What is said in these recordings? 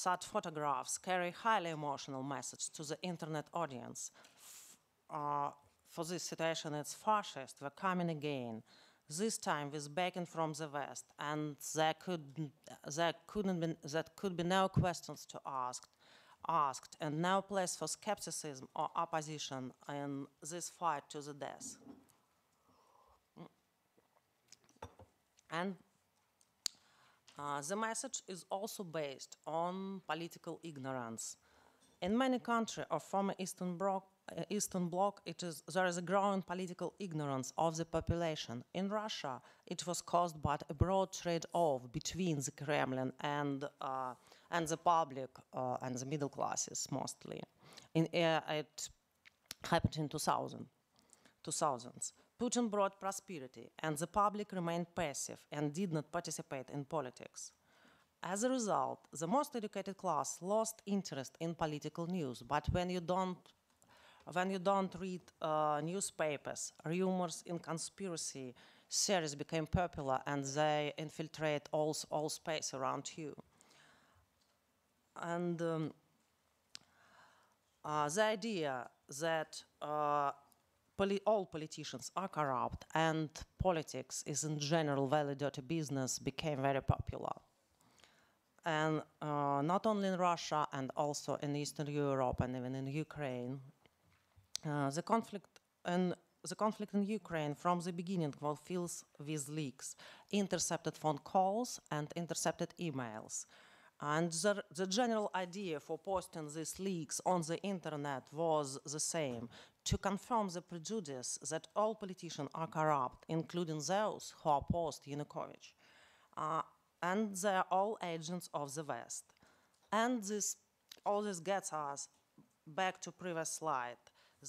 such photographs carry highly emotional message to the internet audience. Uh, for this situation, it's fascists were coming again, this time with backing from the West, and there could there couldn't be that could be no questions to ask, asked, and no place for skepticism or opposition in this fight to the death. And uh, the message is also based on political ignorance. In many countries of former Eastern Bloc, uh, Eastern Bloc, it is, there is a growing political ignorance of the population. In Russia, it was caused by a broad trade-off between the Kremlin and, uh, and the public uh, and the middle classes mostly. In, it happened in 2000, 2000s. Putin brought prosperity, and the public remained passive and did not participate in politics. As a result, the most educated class lost interest in political news, but when you don't when you don't read uh, newspapers, rumors in conspiracy theories became popular and they infiltrate all, all space around you. And um, uh, the idea that uh, poli all politicians are corrupt and politics is in general very dirty business became very popular. And uh, not only in Russia and also in Eastern Europe and even in Ukraine, uh, the conflict and the conflict in Ukraine from the beginning was filled with leaks, intercepted phone calls and intercepted emails. And the, the, general idea for posting these leaks on the internet was the same, to confirm the prejudice that all politicians are corrupt, including those who opposed Yanukovych. Uh, and they're all agents of the West. And this, all this gets us back to previous slide,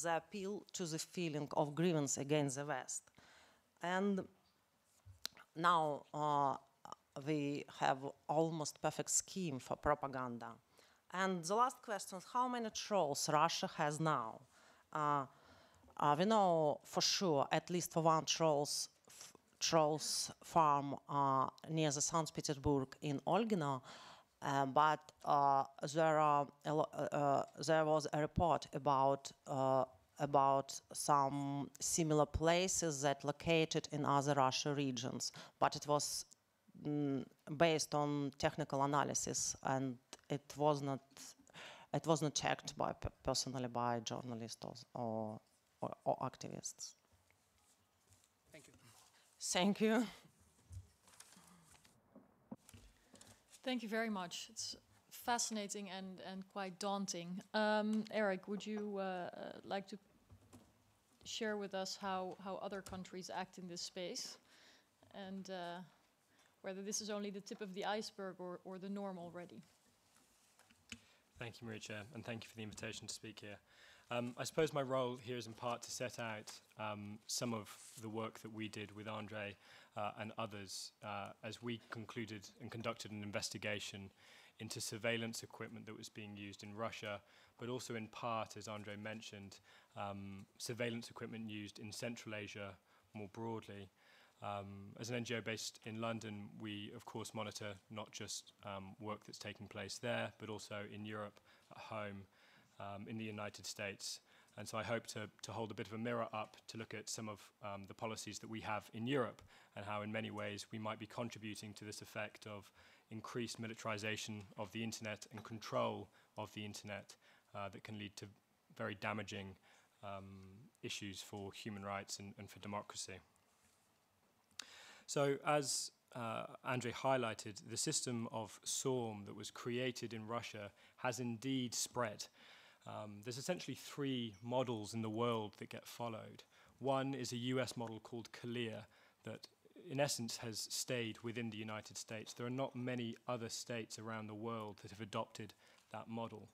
the appeal to the feeling of grievance against the West. And now, uh, we have almost perfect scheme for propaganda. And the last question how many trolls Russia has now? Uh, uh, we know for sure at least for one trolls trolls farm uh, near the St. Petersburg in Olgino, uh, but uh, there, are uh, there was a report about about some similar places that located in other Russia regions, but it was mm, based on technical analysis, and it was not it was not checked by personally by journalists or, or, or activists. Thank you. Thank you. Thank you very much. It's fascinating and, and quite daunting. Um, Eric, would you uh, like to share with us how, how other countries act in this space and uh, whether this is only the tip of the iceberg or, or the norm already. Thank you, Maria Chair, and thank you for the invitation to speak here. Um, I suppose my role here is in part to set out um, some of the work that we did with Andre uh, and others uh, as we concluded and conducted an investigation into surveillance equipment that was being used in Russia, but also in part, as Andre mentioned, um, surveillance equipment used in Central Asia more broadly. Um, as an NGO based in London, we of course monitor not just um, work that's taking place there, but also in Europe, at home, um, in the United States. And so I hope to, to hold a bit of a mirror up to look at some of um, the policies that we have in Europe and how, in many ways, we might be contributing to this effect of increased militarization of the internet and control of the internet uh, that can lead to very damaging um, issues for human rights and, and for democracy. So as uh, Andre highlighted, the system of SORM that was created in Russia has indeed spread. Um, there's essentially three models in the world that get followed. One is a US model called CALEA that in essence has stayed within the United States. There are not many other states around the world that have adopted that model.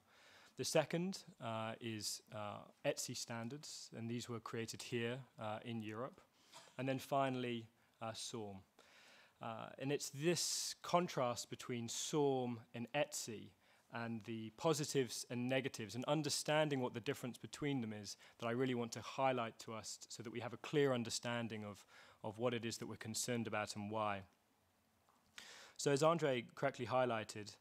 The second uh, is uh, ETSI standards, and these were created here uh, in Europe. And then finally, uh, SORM. Uh, and it's this contrast between SORM and ETSI and the positives and negatives and understanding what the difference between them is that I really want to highlight to us so that we have a clear understanding of, of what it is that we're concerned about and why. So as Andre correctly highlighted,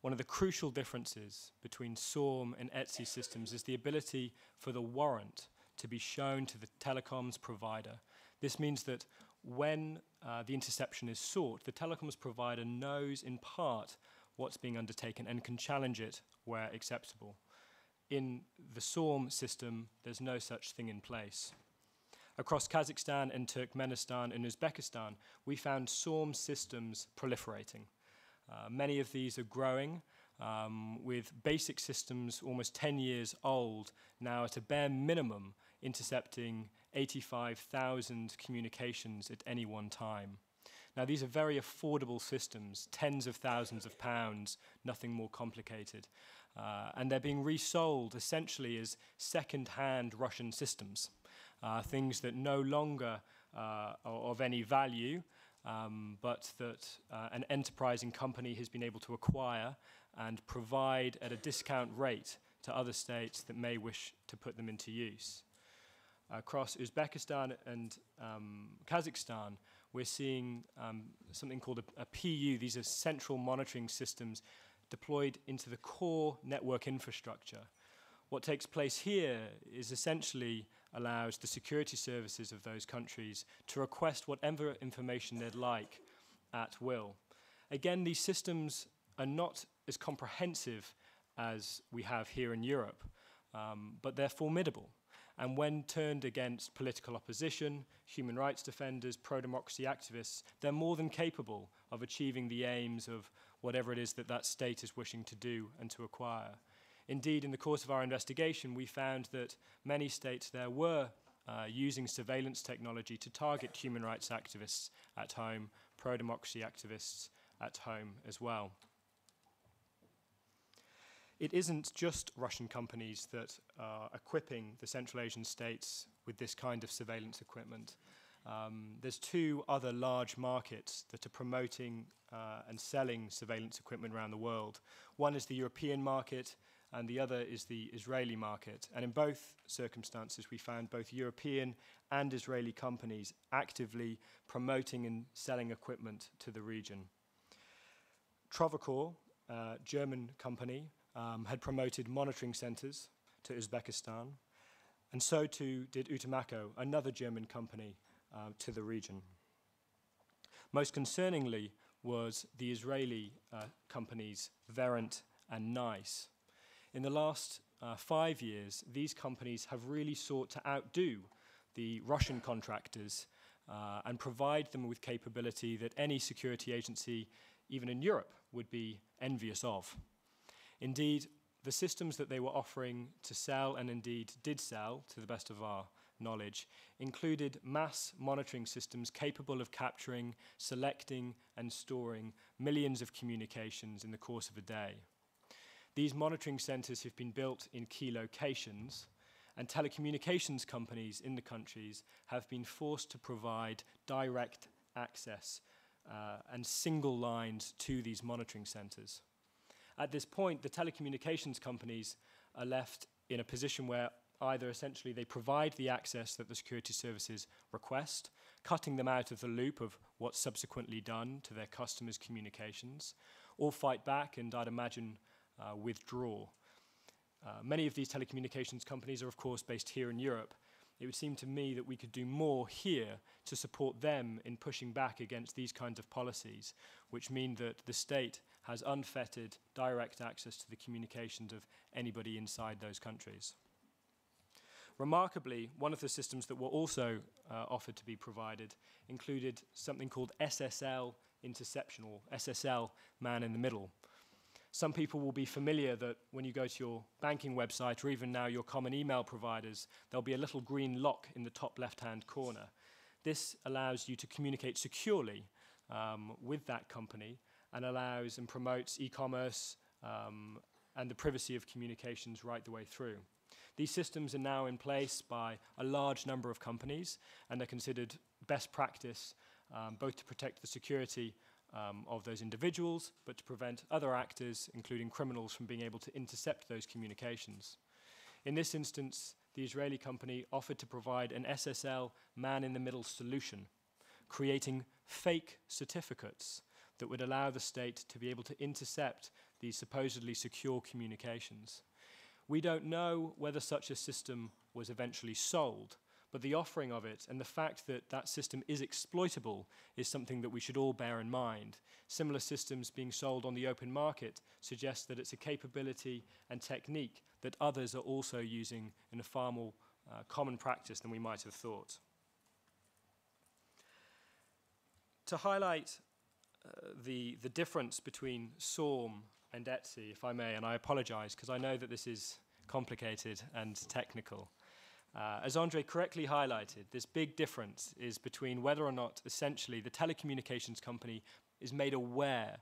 one of the crucial differences between SORM and ETSI systems is the ability for the warrant to be shown to the telecoms provider. This means that when uh, the interception is sought, the telecoms provider knows in part what's being undertaken and can challenge it where acceptable. In the SORM system, there's no such thing in place. Across Kazakhstan and Turkmenistan and Uzbekistan, we found SORM systems proliferating. Uh, many of these are growing, um, with basic systems almost 10 years old, now at a bare minimum intercepting 85,000 communications at any one time. Now, these are very affordable systems, tens of thousands of pounds, nothing more complicated. Uh, and they're being resold essentially as second hand Russian systems, uh, things that no longer uh, are of any value, um, but that uh, an enterprising company has been able to acquire and provide at a discount rate to other states that may wish to put them into use. Across Uzbekistan and um, Kazakhstan, we're seeing um, something called a, a PU. These are central monitoring systems deployed into the core network infrastructure. What takes place here is essentially allows the security services of those countries to request whatever information they'd like at will. Again, these systems are not as comprehensive as we have here in Europe, um, but they're formidable. And when turned against political opposition, human rights defenders, pro democracy activists, they're more than capable of achieving the aims of whatever it is that that state is wishing to do and to acquire. Indeed, in the course of our investigation, we found that many states there were uh, using surveillance technology to target human rights activists at home, pro democracy activists at home as well. It isn't just Russian companies that are equipping the Central Asian states with this kind of surveillance equipment. Um, there's two other large markets that are promoting uh, and selling surveillance equipment around the world. One is the European market, and the other is the Israeli market. And in both circumstances, we found both European and Israeli companies actively promoting and selling equipment to the region. Trovicor, a German company, um, had promoted monitoring centers to Uzbekistan, and so too did Utimaco, another German company, uh, to the region. Most concerningly was the Israeli uh, companies Verint and NICE, in the last uh, five years, these companies have really sought to outdo the Russian contractors uh, and provide them with capability that any security agency, even in Europe, would be envious of. Indeed, the systems that they were offering to sell and indeed did sell, to the best of our knowledge, included mass monitoring systems capable of capturing, selecting, and storing millions of communications in the course of a day. These monitoring centres have been built in key locations, and telecommunications companies in the countries have been forced to provide direct access uh, and single lines to these monitoring centres. At this point, the telecommunications companies are left in a position where either essentially they provide the access that the security services request, cutting them out of the loop of what's subsequently done to their customers' communications, or fight back and I'd imagine uh, withdraw. Uh, many of these telecommunications companies are, of course, based here in Europe. It would seem to me that we could do more here to support them in pushing back against these kinds of policies, which mean that the state has unfettered direct access to the communications of anybody inside those countries. Remarkably, one of the systems that were also uh, offered to be provided included something called SSL interception, or SSL man in the middle. Some people will be familiar that when you go to your banking website or even now your common email providers, there'll be a little green lock in the top left hand corner. This allows you to communicate securely um, with that company and allows and promotes e commerce um, and the privacy of communications right the way through. These systems are now in place by a large number of companies and they're considered best practice um, both to protect the security um, of those individuals, but to prevent other actors, including criminals, from being able to intercept those communications. In this instance, the Israeli company offered to provide an SSL man in the middle solution, creating fake certificates that would allow the state to be able to intercept these supposedly secure communications. We don't know whether such a system was eventually sold, but the offering of it and the fact that that system is exploitable is something that we should all bear in mind. Similar systems being sold on the open market suggest that it's a capability and technique that others are also using in a far more uh, common practice than we might have thought. To highlight the, the difference between SORM and ETSI, if I may, and I apologize because I know that this is complicated and technical. Uh, as Andre correctly highlighted, this big difference is between whether or not essentially the telecommunications company is made aware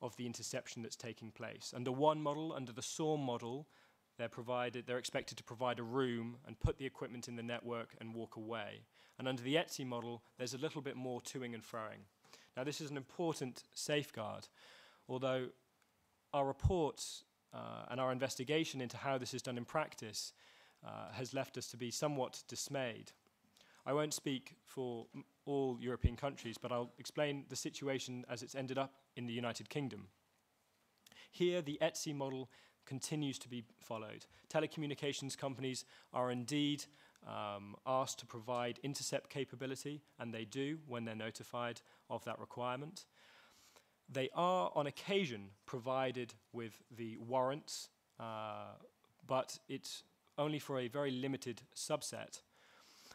of the interception that's taking place. Under one model, under the SORM model, they're provided they're expected to provide a room and put the equipment in the network and walk away. And under the ETSI model, there's a little bit more toing and froing. Now this is an important safeguard, although our reports uh, and our investigation into how this is done in practice uh, has left us to be somewhat dismayed. I won't speak for all European countries, but I'll explain the situation as it's ended up in the United Kingdom. Here, the ETSI model continues to be followed. Telecommunications companies are indeed um, asked to provide intercept capability, and they do when they're notified of that requirement. They are, on occasion, provided with the warrants, uh, but it's only for a very limited subset.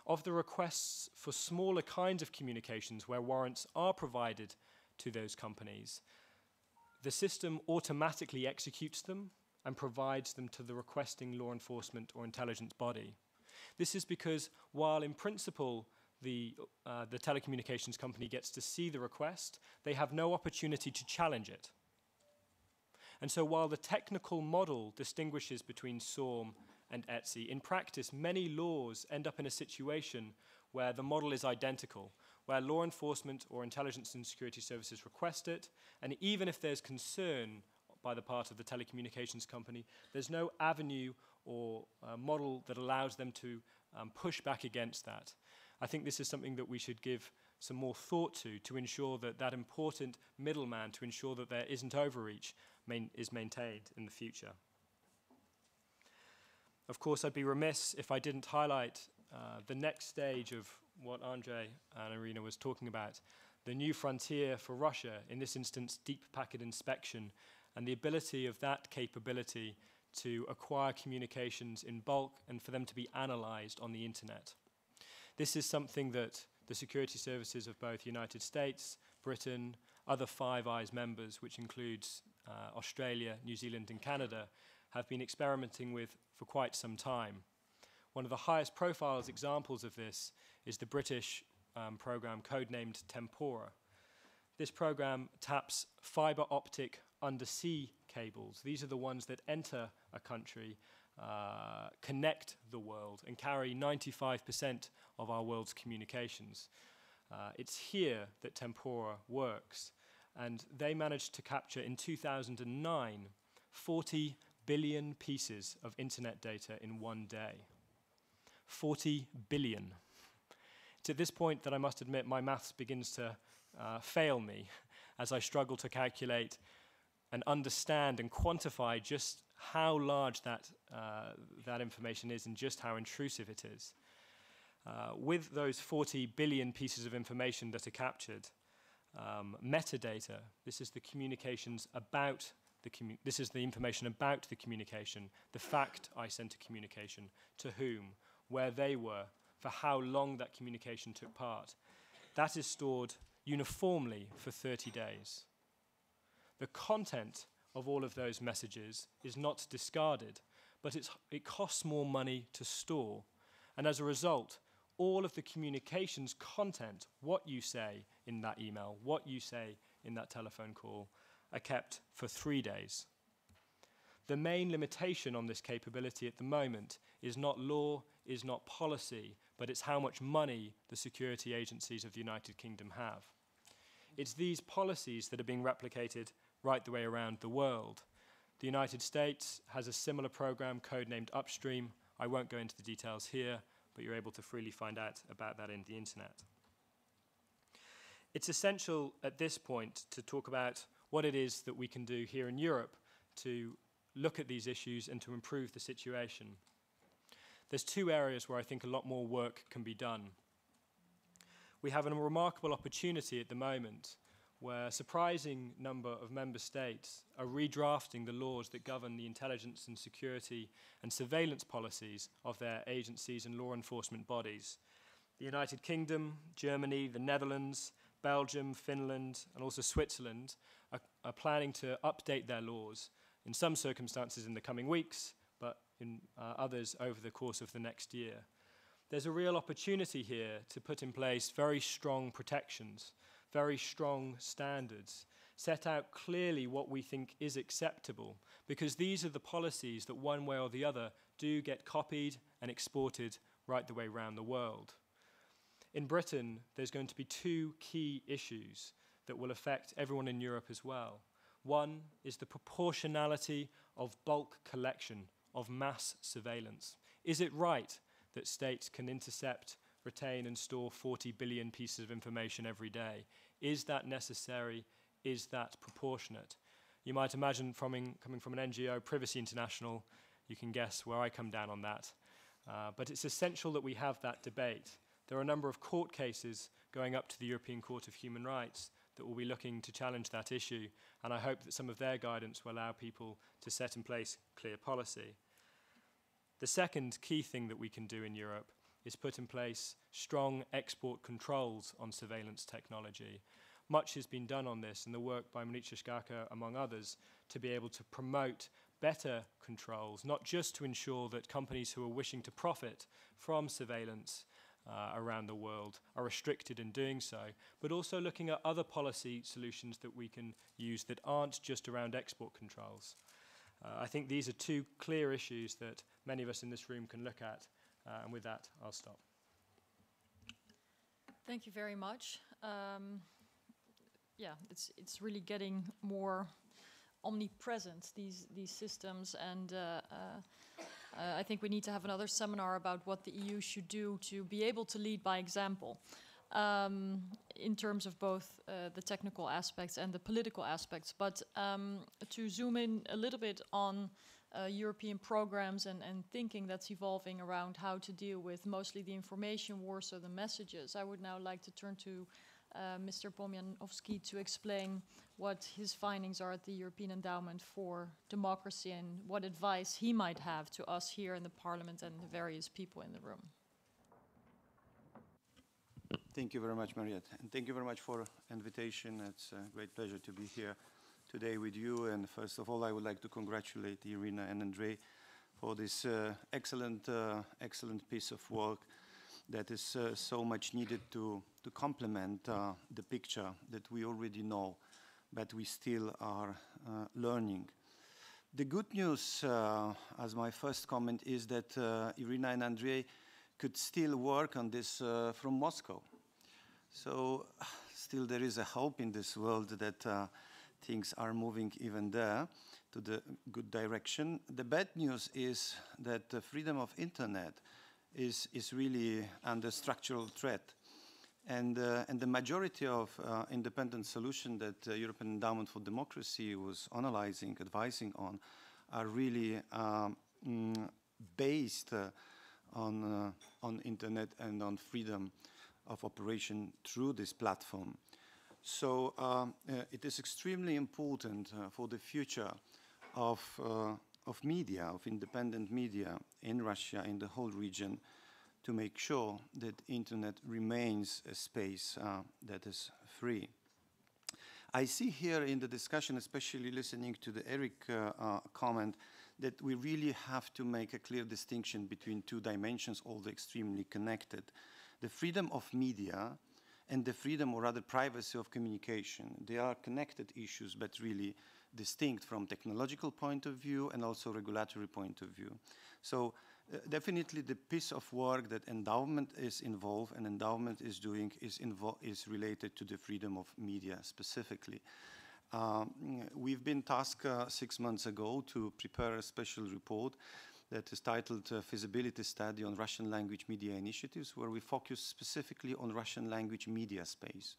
Of the requests for smaller kinds of communications where warrants are provided to those companies, the system automatically executes them and provides them to the requesting law enforcement or intelligence body. This is because while in principle the, uh, the telecommunications company gets to see the request, they have no opportunity to challenge it. And so while the technical model distinguishes between SORM and ETSI, in practice, many laws end up in a situation where the model is identical, where law enforcement or intelligence and security services request it, and even if there's concern by the part of the telecommunications company. There's no avenue or a model that allows them to um, push back against that. I think this is something that we should give some more thought to to ensure that that important middleman, to ensure that there isn't overreach, main is maintained in the future. Of course, I'd be remiss if I didn't highlight uh, the next stage of what Andre and Irina was talking about, the new frontier for Russia, in this instance, deep packet inspection and the ability of that capability to acquire communications in bulk and for them to be analyzed on the internet. This is something that the security services of both the United States, Britain, other Five Eyes members, which includes uh, Australia, New Zealand, and Canada, have been experimenting with for quite some time. One of the highest profiles examples of this is the British um, program codenamed Tempora. This program taps fiber optic undersea cables. These are the ones that enter a country, uh, connect the world, and carry 95% of our world's communications. Uh, it's here that Tempora works. And they managed to capture in 2009 40 billion pieces of internet data in one day. 40 billion. It's at this point that I must admit my maths begins to uh, fail me as I struggle to calculate and understand and quantify just how large that, uh, that information is and just how intrusive it is. Uh, with those 40 billion pieces of information that are captured, um, metadata, this is the communications about the commu this is the information about the communication, the fact I sent a communication, to whom, where they were, for how long that communication took part. That is stored uniformly for 30 days the content of all of those messages is not discarded, but it costs more money to store. And as a result, all of the communications content, what you say in that email, what you say in that telephone call, are kept for three days. The main limitation on this capability at the moment is not law, is not policy, but it's how much money the security agencies of the United Kingdom have. It's these policies that are being replicated right the way around the world. The United States has a similar program codenamed Upstream. I won't go into the details here, but you're able to freely find out about that in the internet. It's essential at this point to talk about what it is that we can do here in Europe to look at these issues and to improve the situation. There's two areas where I think a lot more work can be done. We have a remarkable opportunity at the moment where a surprising number of member states are redrafting the laws that govern the intelligence and security and surveillance policies of their agencies and law enforcement bodies. The United Kingdom, Germany, the Netherlands, Belgium, Finland, and also Switzerland are, are planning to update their laws in some circumstances in the coming weeks, but in uh, others over the course of the next year. There's a real opportunity here to put in place very strong protections very strong standards, set out clearly what we think is acceptable, because these are the policies that one way or the other do get copied and exported right the way around the world. In Britain, there's going to be two key issues that will affect everyone in Europe as well. One is the proportionality of bulk collection, of mass surveillance. Is it right that states can intercept, retain, and store 40 billion pieces of information every day? Is that necessary? Is that proportionate? You might imagine from coming from an NGO, Privacy International, you can guess where I come down on that. Uh, but it's essential that we have that debate. There are a number of court cases going up to the European Court of Human Rights that will be looking to challenge that issue, and I hope that some of their guidance will allow people to set in place clear policy. The second key thing that we can do in Europe is put in place strong export controls on surveillance technology. Much has been done on this, and the work by Marietje Schaake, among others, to be able to promote better controls, not just to ensure that companies who are wishing to profit from surveillance uh, around the world are restricted in doing so, but also looking at other policy solutions that we can use that aren't just around export controls. Uh, I think these are two clear issues that many of us in this room can look at and with that, I'll stop. Thank you very much. Um, yeah, it's it's really getting more omnipresent these these systems, and uh, uh, uh I think we need to have another seminar about what the EU should do to be able to lead by example. Um, in terms of both uh, the technical aspects and the political aspects, but um, to zoom in a little bit on uh, European programs and, and thinking that's evolving around how to deal with mostly the information wars or the messages. I would now like to turn to uh, Mr. Pomianowski to explain what his findings are at the European Endowment for Democracy and what advice he might have to us here in the Parliament and the various people in the room. Thank you very much, Marietje. And thank you very much for invitation. It's a great pleasure to be here today with you. And first of all, I would like to congratulate Irina and Andrei for this uh, excellent, uh, excellent piece of work that is uh, so much needed to, to complement uh, the picture that we already know, but we still are uh, learning. The good news, uh, as my first comment, is that Irina and Andrei could still work on this from Moscow. So still there is a hope in this world that things are moving even there to the good direction. The bad news is that the freedom of internet is, is really under structural threat. And, uh, and the majority of uh, independent solutions that the European Endowment for Democracy was analyzing, advising on, are really um, based uh, on, uh, on internet and on freedom of operation through this platform. So um, uh, it is extremely important uh, for the future of, uh, of media, of independent media in Russia, in the whole region, to make sure that internet remains a space uh, that is free. I see here in the discussion, especially listening to the Eric uh, uh, comment, that we really have to make a clear distinction between two dimensions, although extremely connected. The freedom of media and the freedom or rather privacy of communication. They are connected issues, but really distinct from technological point of view and also regulatory point of view. So uh, definitely the piece of work that endowment is involved and endowment is doing is, is related to the freedom of media specifically. Um, we've been tasked uh, six months ago to prepare a special report that is titled uh, Feasibility Study on Russian Language Media Initiatives, where we focus specifically on Russian language media space.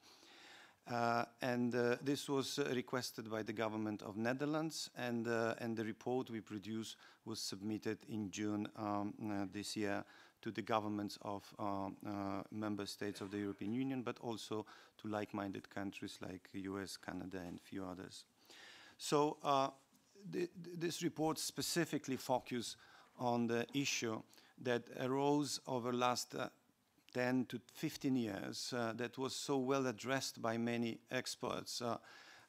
Uh, and uh, this was uh, requested by the government of Netherlands, and, uh, and the report we produced was submitted in June um, uh, this year to the governments of member states of the European Union, but also to like-minded countries like US, Canada, and a few others. So th this report specifically focuses on the issue that arose over the last 10 to 15 years uh, that was so well addressed by many experts. Uh,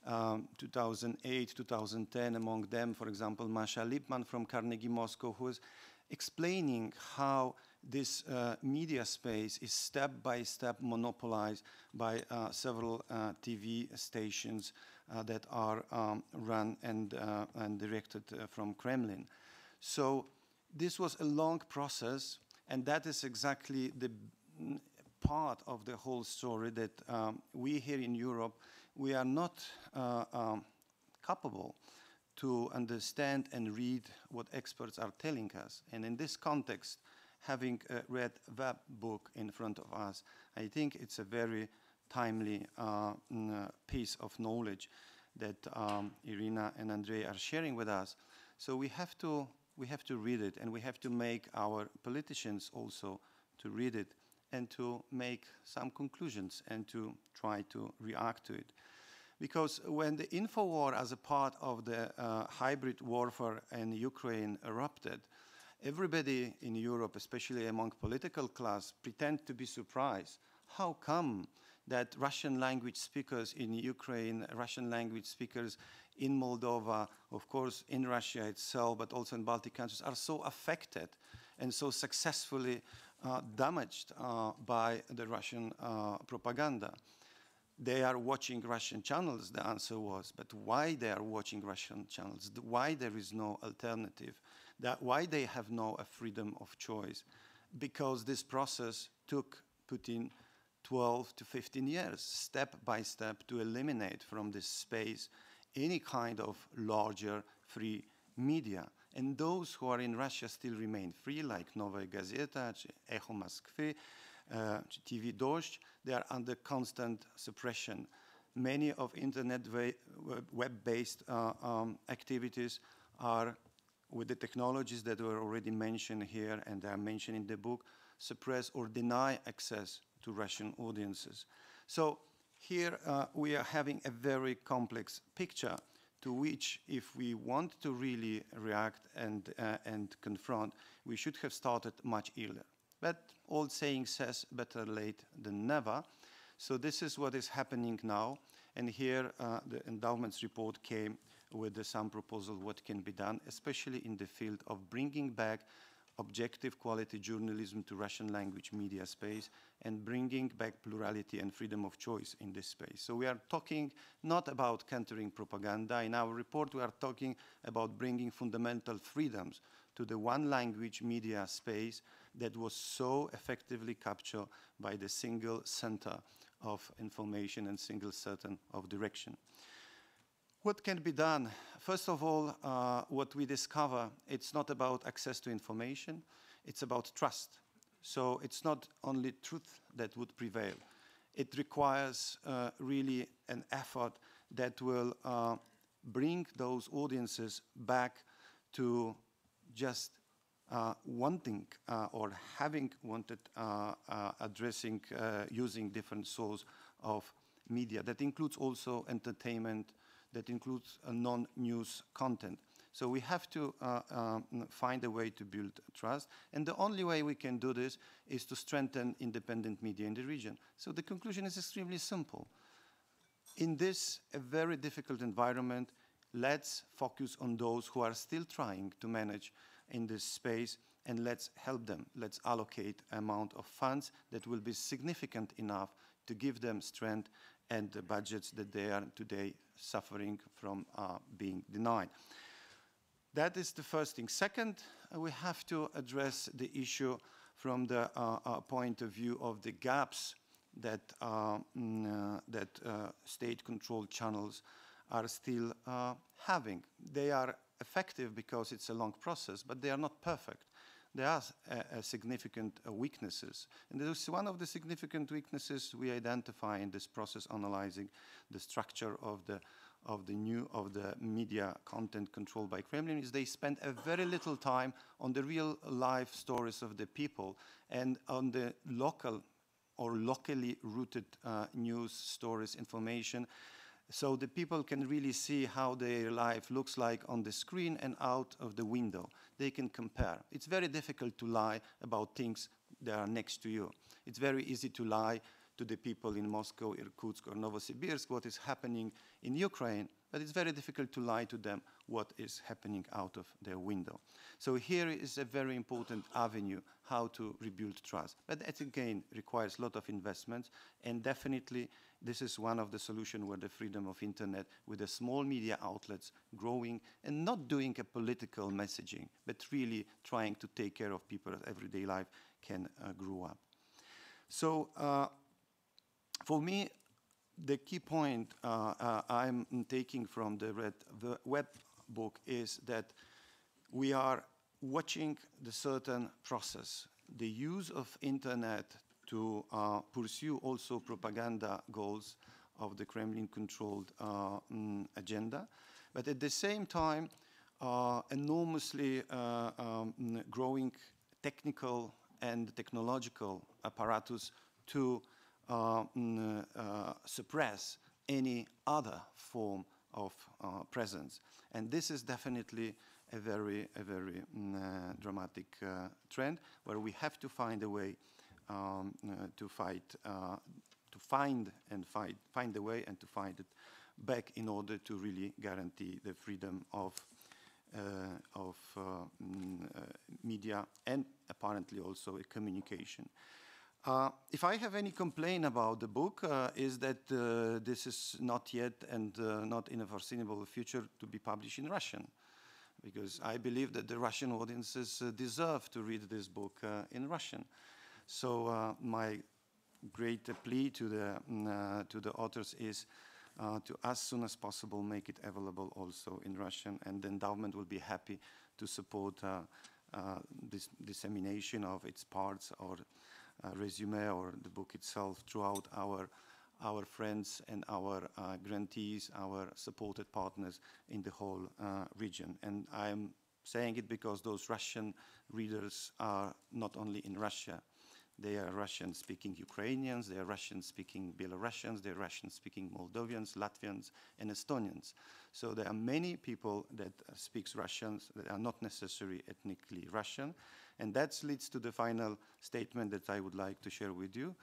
um, 2008, 2010, among them, for example, Masha Lipman from Carnegie Moscow, who was explaining how this uh, media space is step by step monopolized by uh, several uh, TV stations uh, that are um, run and, and directed from Kremlin. So this was a long process, and that is exactly the part of the whole story that um, we here in Europe, we are not uh, um, capable to understand and read what experts are telling us. And in this context, having uh, read that book in front of us, I think it's a very timely uh, piece of knowledge that um, Irina and Andrei are sharing with us. So we have to we have to read it, and we have to make our politicians also to read it and to make some conclusions and to try to react to it. Because when the info war as a part of the uh, hybrid warfare in Ukraine erupted, everybody in Europe, especially among political class, pretend to be surprised. How come that Russian language speakers in Ukraine, Russian language speakers in Moldova, of course in Russia itself, but also in Baltic countries, are so affected and so successfully uh, damaged uh, by the Russian uh, propaganda. They are watching Russian channels, the answer was, but why they are watching Russian channels, why there is no alternative, that why they have no freedom of choice, because this process took Putin 12 to 15 years, step by step, to eliminate from this space any kind of larger free media. And those who are in Russia still remain free, like Novaya Gazeta, Echo Moskvy, uh, TV Dozhd. They are under constant suppression. Many of internet web-based uh, um, activities are, with the technologies that were already mentioned here and are mentioned in the book, suppress or deny access to Russian audiences. So here uh, we are having a very complex picture to which, if we want to really react and, uh, and confront, we should have started much earlier. But old saying says, better late than never. So this is what is happening now. And here uh, the endowments report came with some proposal what can be done, especially in the field of bringing back objective quality journalism to Russian language media space and bringing back plurality and freedom of choice in this space. So we are talking not about countering propaganda. In our report, we are talking about bringing fundamental freedoms to the one language media space that was so effectively captured by the single center of information and single certain of direction. What can be done? First of all, uh, what we discover, it's not about access to information, it's about trust. So it's not only truth that would prevail. It requires uh, really an effort that will uh, bring those audiences back to just uh, wanting uh, or having wanted uh, addressing using different sources of media. That includes also entertainment, that includes non-news content. So we have to uh, um, find a way to build trust. And the only way we can do this is to strengthen independent media in the region. So the conclusion is extremely simple. In this very difficult environment, let's focus on those who are still trying to manage in this space and let's help them. Let's allocate amount of funds that will be significant enough to give them strength and the budgets that they are today suffering from uh, being denied. That is the first thing. Second, uh, we have to address the issue from the uh, uh point of view of the gaps that, mm, that state-controlled channels are still having. They are effective because it's a long process, but they are not perfect. There are uh, uh, significant uh, weaknesses. And this is one of the significant weaknesses we identify in this process analyzing the structure of the of the new of the media content controlled by Kremlin is they spend a very little time on the real life stories of the people and on the local or locally rooted uh, news stories information so the people can really see how their life looks like on the screen and out of the window. They can compare. It's very difficult to lie about things that are next to you. It's very easy to lie to the people in Moscow, Irkutsk, or Novosibirsk what is happening in Ukraine, but it's very difficult to lie to them what is happening out of their window. So here is a very important avenue how to rebuild trust. But that again requires a lot of investments, and definitely this is one of the solutions where the freedom of internet with the small media outlets growing and not doing a political messaging, but really trying to take care of people's everyday life can uh, grow up. So uh, for me, the key point uh, uh, I'm taking from the Red the Web book is that we are watching the certain process. The use of internet to uh, pursue also propaganda goals of the Kremlin-controlled uh, mm, agenda, but at the same time, uh, enormously uh, um, growing technical and technological apparatus to uh, suppress any other form of presence. And this is definitely a very, a very mm, dramatic trend where we have to find a way um, to fight, to find and fight, find a way and to find it back in order to really guarantee the freedom of uh, of uh, mm, uh, media and apparently also a communication. Uh, if I have any complaint about the book, uh, is that uh, this is not yet and uh, not in a foreseeable future to be published in Russian. Because I believe that the Russian audiences uh, deserve to read this book uh, in Russian. So my great plea to the, mm, to the authors is to, as soon as possible, make it available also in Russian, and the endowment will be happy to support this dissemination of its parts or uh, resume or the book itself throughout our our friends and our uh, grantees, our supported partners in the whole uh, region. And I'm saying it because those Russian readers are not only in Russia, they are Russian-speaking Ukrainians, they are Russian-speaking Belarusians, they are Russian-speaking Moldovians, Latvians, and Estonians. So there are many people that speaks Russians that are not necessarily ethnically Russian, and that leads to the final statement that I would like to share with you,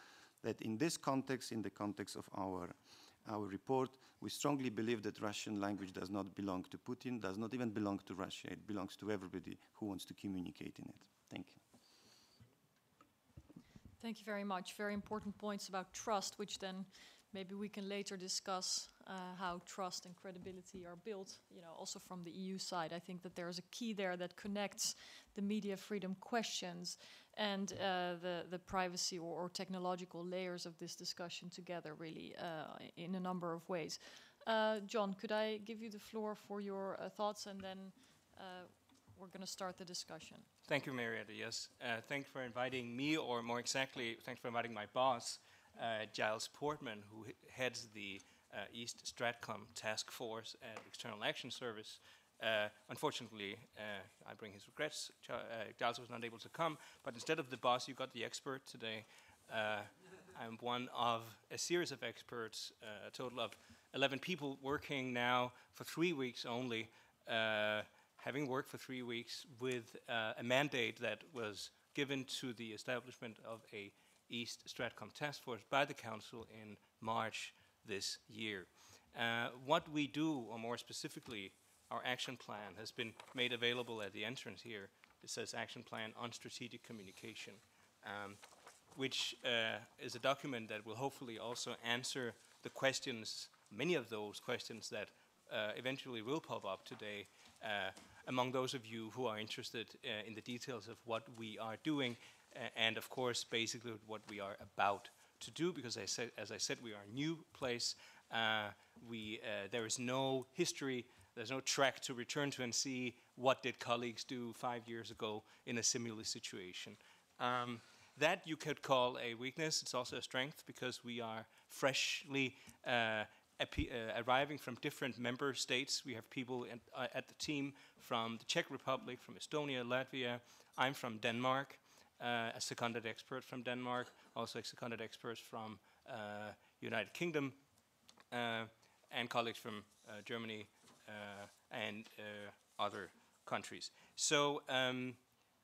that in this context, in the context of our, our report, we strongly believe that Russian language does not belong to Putin, does not even belong to Russia. It belongs to everybody who wants to communicate in it. Thank you. Thank you very much. Very important points about trust, which then maybe we can later discuss uh, how trust and credibility are built, you know, also from the EU side. I think that there is a key there that connects the media freedom questions and uh, the, the privacy or, or, technological layers of this discussion together, really, uh, in a number of ways. Uh, John, could I give you the floor for your uh, thoughts and then uh, we're going to start the discussion. Thank you, Marietje. Yes. thanks for inviting me, or more exactly, thanks for inviting my boss, uh, Giles Portman, who heads the uh, East Stratcom Task Force at External Action Service. Uh, unfortunately, uh, I bring his regrets. Uh, Giles was not able to come, but instead of the boss, you got the expert today. Uh, I'm one of a series of experts, a total of 11 people working now for three weeks only, having worked for three weeks with a mandate that was given to the establishment of a East Stratcom Task Force by the Council in March this year. Uh, what we do, or more specifically, our action plan has been made available at the entrance here. It says Action Plan on Strategic Communication, um, which uh, is a document that will hopefully also answer the questions, many of those questions that uh, eventually will pop up today uh, among those of you who are interested uh, in the details of what we are doing and of course, basically what we are about to do, because I said, as I said, we are a new place. Uh, we, uh, there is no history, there's no track to return to and see what did colleagues do five years ago in a similar situation. Um, that you could call a weakness. It's also a strength because we are freshly uh, uh, arriving from different member states. We have people at, uh, at, the team from the Czech Republic, from Estonia, Latvia. I'm from Denmark, uh, a seconded expert from Denmark, also a seconded expert from uh, United Kingdom, uh, and colleagues from uh, Germany and other countries. So um,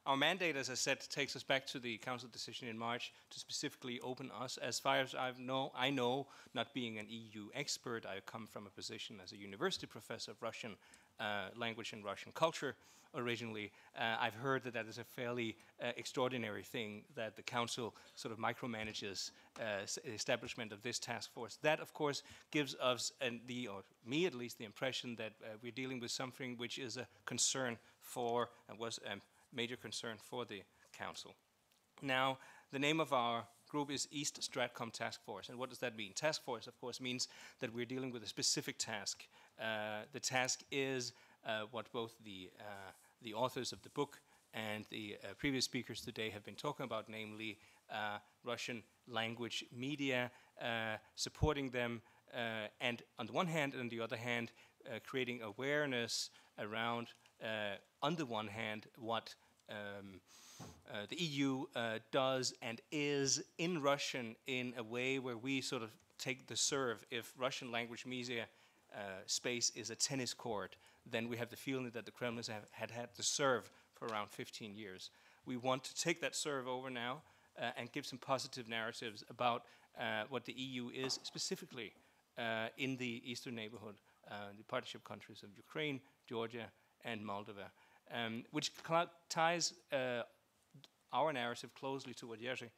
our mandate, as I said, takes us back to the council decision in March to specifically open us. As far as I know, I know, not being an EU expert, I come from a position as a university professor of Russian uh, language and Russian culture originally. Uh, I've heard that that is a fairly uh, extraordinary thing that the council sort of micromanages uh, establishment of this task force. That, of course, gives us and the or me at least the impression that uh, we're dealing with something which is a concern for and was um, major concern for the Council. Now, the name of our group is East Stratcom Task Force. And what does that mean? Task Force, of course, means that we're dealing with a specific task. Uh, the task is uh, what both the, uh, the authors of the book and the uh, previous speakers today have been talking about, namely uh, Russian language media, uh, supporting them, and on the one hand, and on the other hand, creating awareness around on the one hand, what um, uh, the EU uh, does and is in Russian in a way where we sort of take the serve. If Russian language media uh, space is a tennis court, then we have the feeling that the Kremlin have, had had the serve for around 15 years. We want to take that serve over now uh, and give some positive narratives about uh, what the EU is specifically in the eastern neighborhood, the partnership countries of Ukraine, Georgia, and Moldova, um, which ties uh, our narrative closely to what Jerzy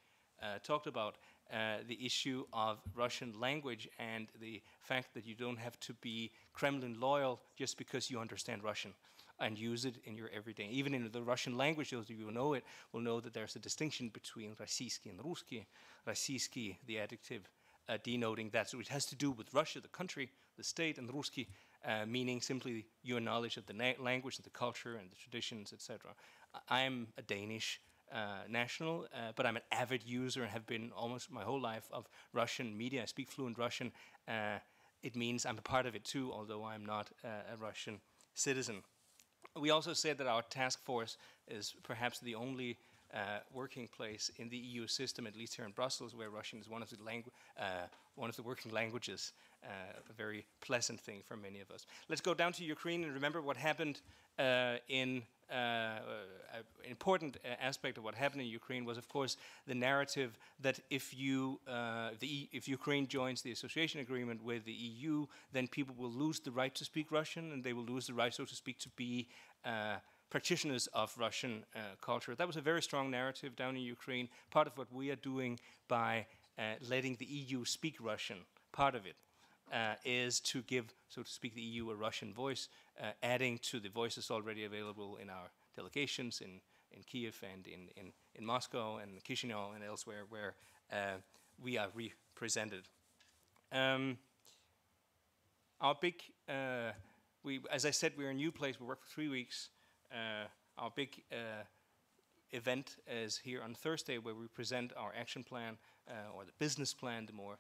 uh, talked about uh, the issue of Russian language and the fact that you don't have to be Kremlin loyal just because you understand Russian and use it in your everyday. Even in the Russian language, those of you who know it will know that there's a distinction between Rossiyski and Ruski. Rossiyski, the adjective uh, denoting that, so it has to do with Russia, the country, the state, and Ruski, uh, meaning simply your knowledge of the language and the culture and the traditions, etc. I am a Danish uh, national, uh, but I'm an avid user and have been almost my whole life of Russian media. I speak fluent Russian. Uh, it means I'm a part of it too, although I'm not uh, a Russian citizen. We also said that our task force is perhaps the only uh, working place in the EU system, at least here in Brussels, where Russian is one of the, uh, one of the working languages uh, a very pleasant thing for many of us. Let's go down to Ukraine and remember what happened uh, in uh, uh an important uh, aspect of what happened in Ukraine was, of course, the narrative that if you uh, the if Ukraine joins the association agreement with the EU, then people will lose the right to speak Russian, and they will lose the right, so to speak, to be practitioners of Russian culture. That was a very strong narrative down in Ukraine. Part of what we are doing by letting the EU speak Russian, part of it uh, is to give, so to speak, the EU a Russian voice, uh, adding to the voices already available in our delegations in, in Kiev and in, in, in Moscow and Chisinau and elsewhere where uh, we are represented. Um, our big, uh, we, as I said, we're a new place. We work for three weeks. Uh, our big uh, event is here on Thursday where we present our action plan or the business plan, the more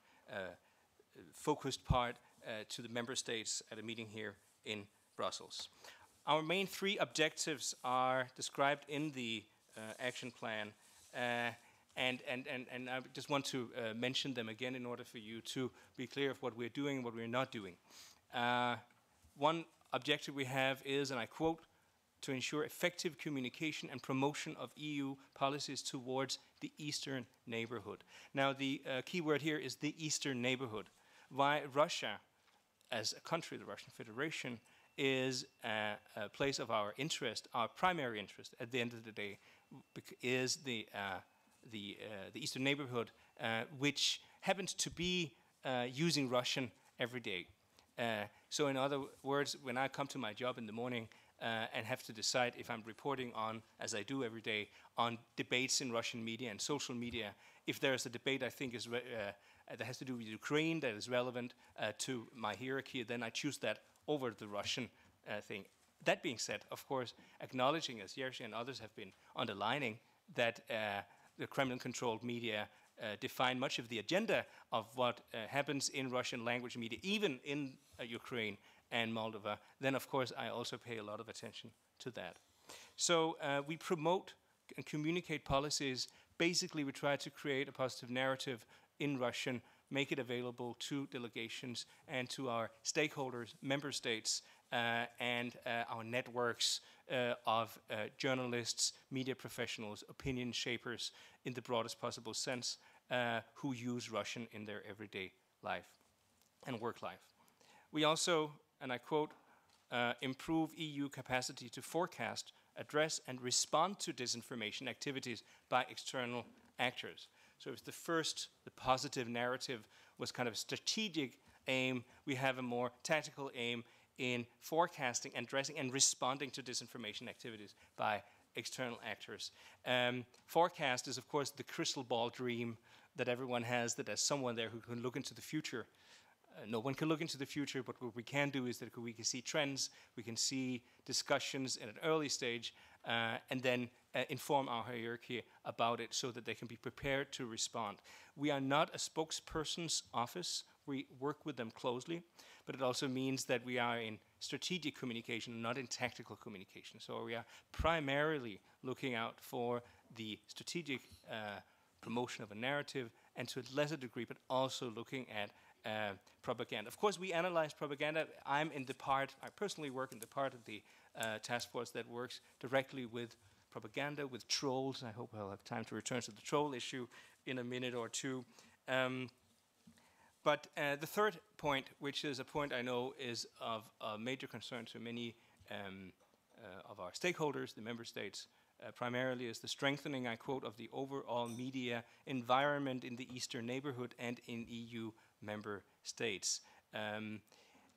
focused part uh, to the member states at a meeting here in Brussels. Our main three objectives are described in the uh, action plan, uh, and, and, and, and I just want to uh, mention them again in order for you to be clear of what we're doing and what we're not doing. Uh, one objective we have is, and I quote, to ensure effective communication and promotion of EU policies towards the Eastern neighborhood. Now, the uh, key word here is the Eastern neighborhood why Russia, as a country, the Russian Federation, is a, a, place of our interest, our primary interest at the end of the day, is the, uh, the, uh, the Eastern neighborhood, uh, which happens to be uh, using Russian every day. Uh, so in other words, when I come to my job in the morning uh, and have to decide if I'm reporting on, as I do every day, on debates in Russian media and social media, if there's a debate I think is uh, that has to do with Ukraine, that is relevant uh, to my hierarchy, then I choose that over the Russian uh, thing. That being said, of course, acknowledging, as Jerzy and others have been underlining, that uh, the Kremlin-controlled media uh, define much of the agenda of what uh, happens in Russian language media, even in uh, Ukraine and Moldova, then of course I also pay a lot of attention to that. So uh, we promote and communicate policies. Basically, we try to create a positive narrative in Russian, make it available to delegations and to our stakeholders, member states, uh, and uh, our networks uh, of uh, journalists, media professionals, opinion shapers in the broadest possible sense uh, who use Russian in their everyday life and work life. We also, and I quote, uh, improve EU capacity to forecast, address, and respond to disinformation activities by external actors. So it's the first, the positive narrative was kind of a strategic aim. We have a more tactical aim in forecasting and addressing and responding to disinformation activities by external actors. Um, forecast is, of course, the crystal ball dream that everyone has, that there's someone there who can look into the future. Uh, no one can look into the future, but what we can do is that we can see trends, we can see discussions in an early stage, uh, and then uh, inform our hierarchy about it so that they can be prepared to respond. We are not a spokesperson's office, we work with them closely, but it also means that we are in strategic communication, not in tactical communication. So we are primarily looking out for the strategic uh, promotion of a narrative, and to a lesser degree, but also looking at uh, propaganda. Of course, we analyze propaganda. I'm in the part, I personally work in the part of the uh, task force that works directly with propaganda, with trolls. I hope I'll have time to return to the troll issue in a minute or two. Um, but uh, the third point, which is a point I know is of major concern to many um, uh, of our stakeholders, the member states, uh, primarily is the strengthening, I quote, of the overall media environment in the Eastern neighborhood and in EU member states. Um,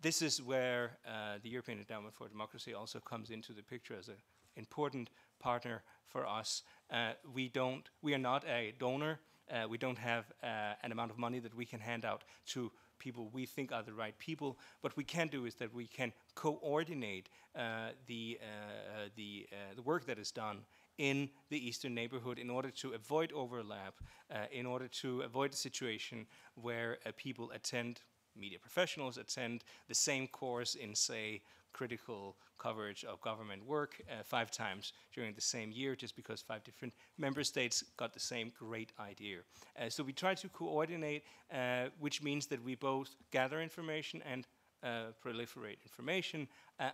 this is where uh, the European Endowment for Democracy also comes into the picture as an important partner for us. Uh, we don't, we are not a donor. Uh, we don't have uh, an amount of money that we can hand out to people we think are the right people. What we can do is that we can coordinate uh, the, uh, the, the work that is done in the eastern neighborhood in order to avoid overlap, uh, in order to avoid a situation where uh, people attend, media professionals attend the same course in, say, critical coverage of government work uh, five times during the same year just because five different member states got the same great idea. Uh, so we try to coordinate, uh, which means that we both gather information and uh, proliferate information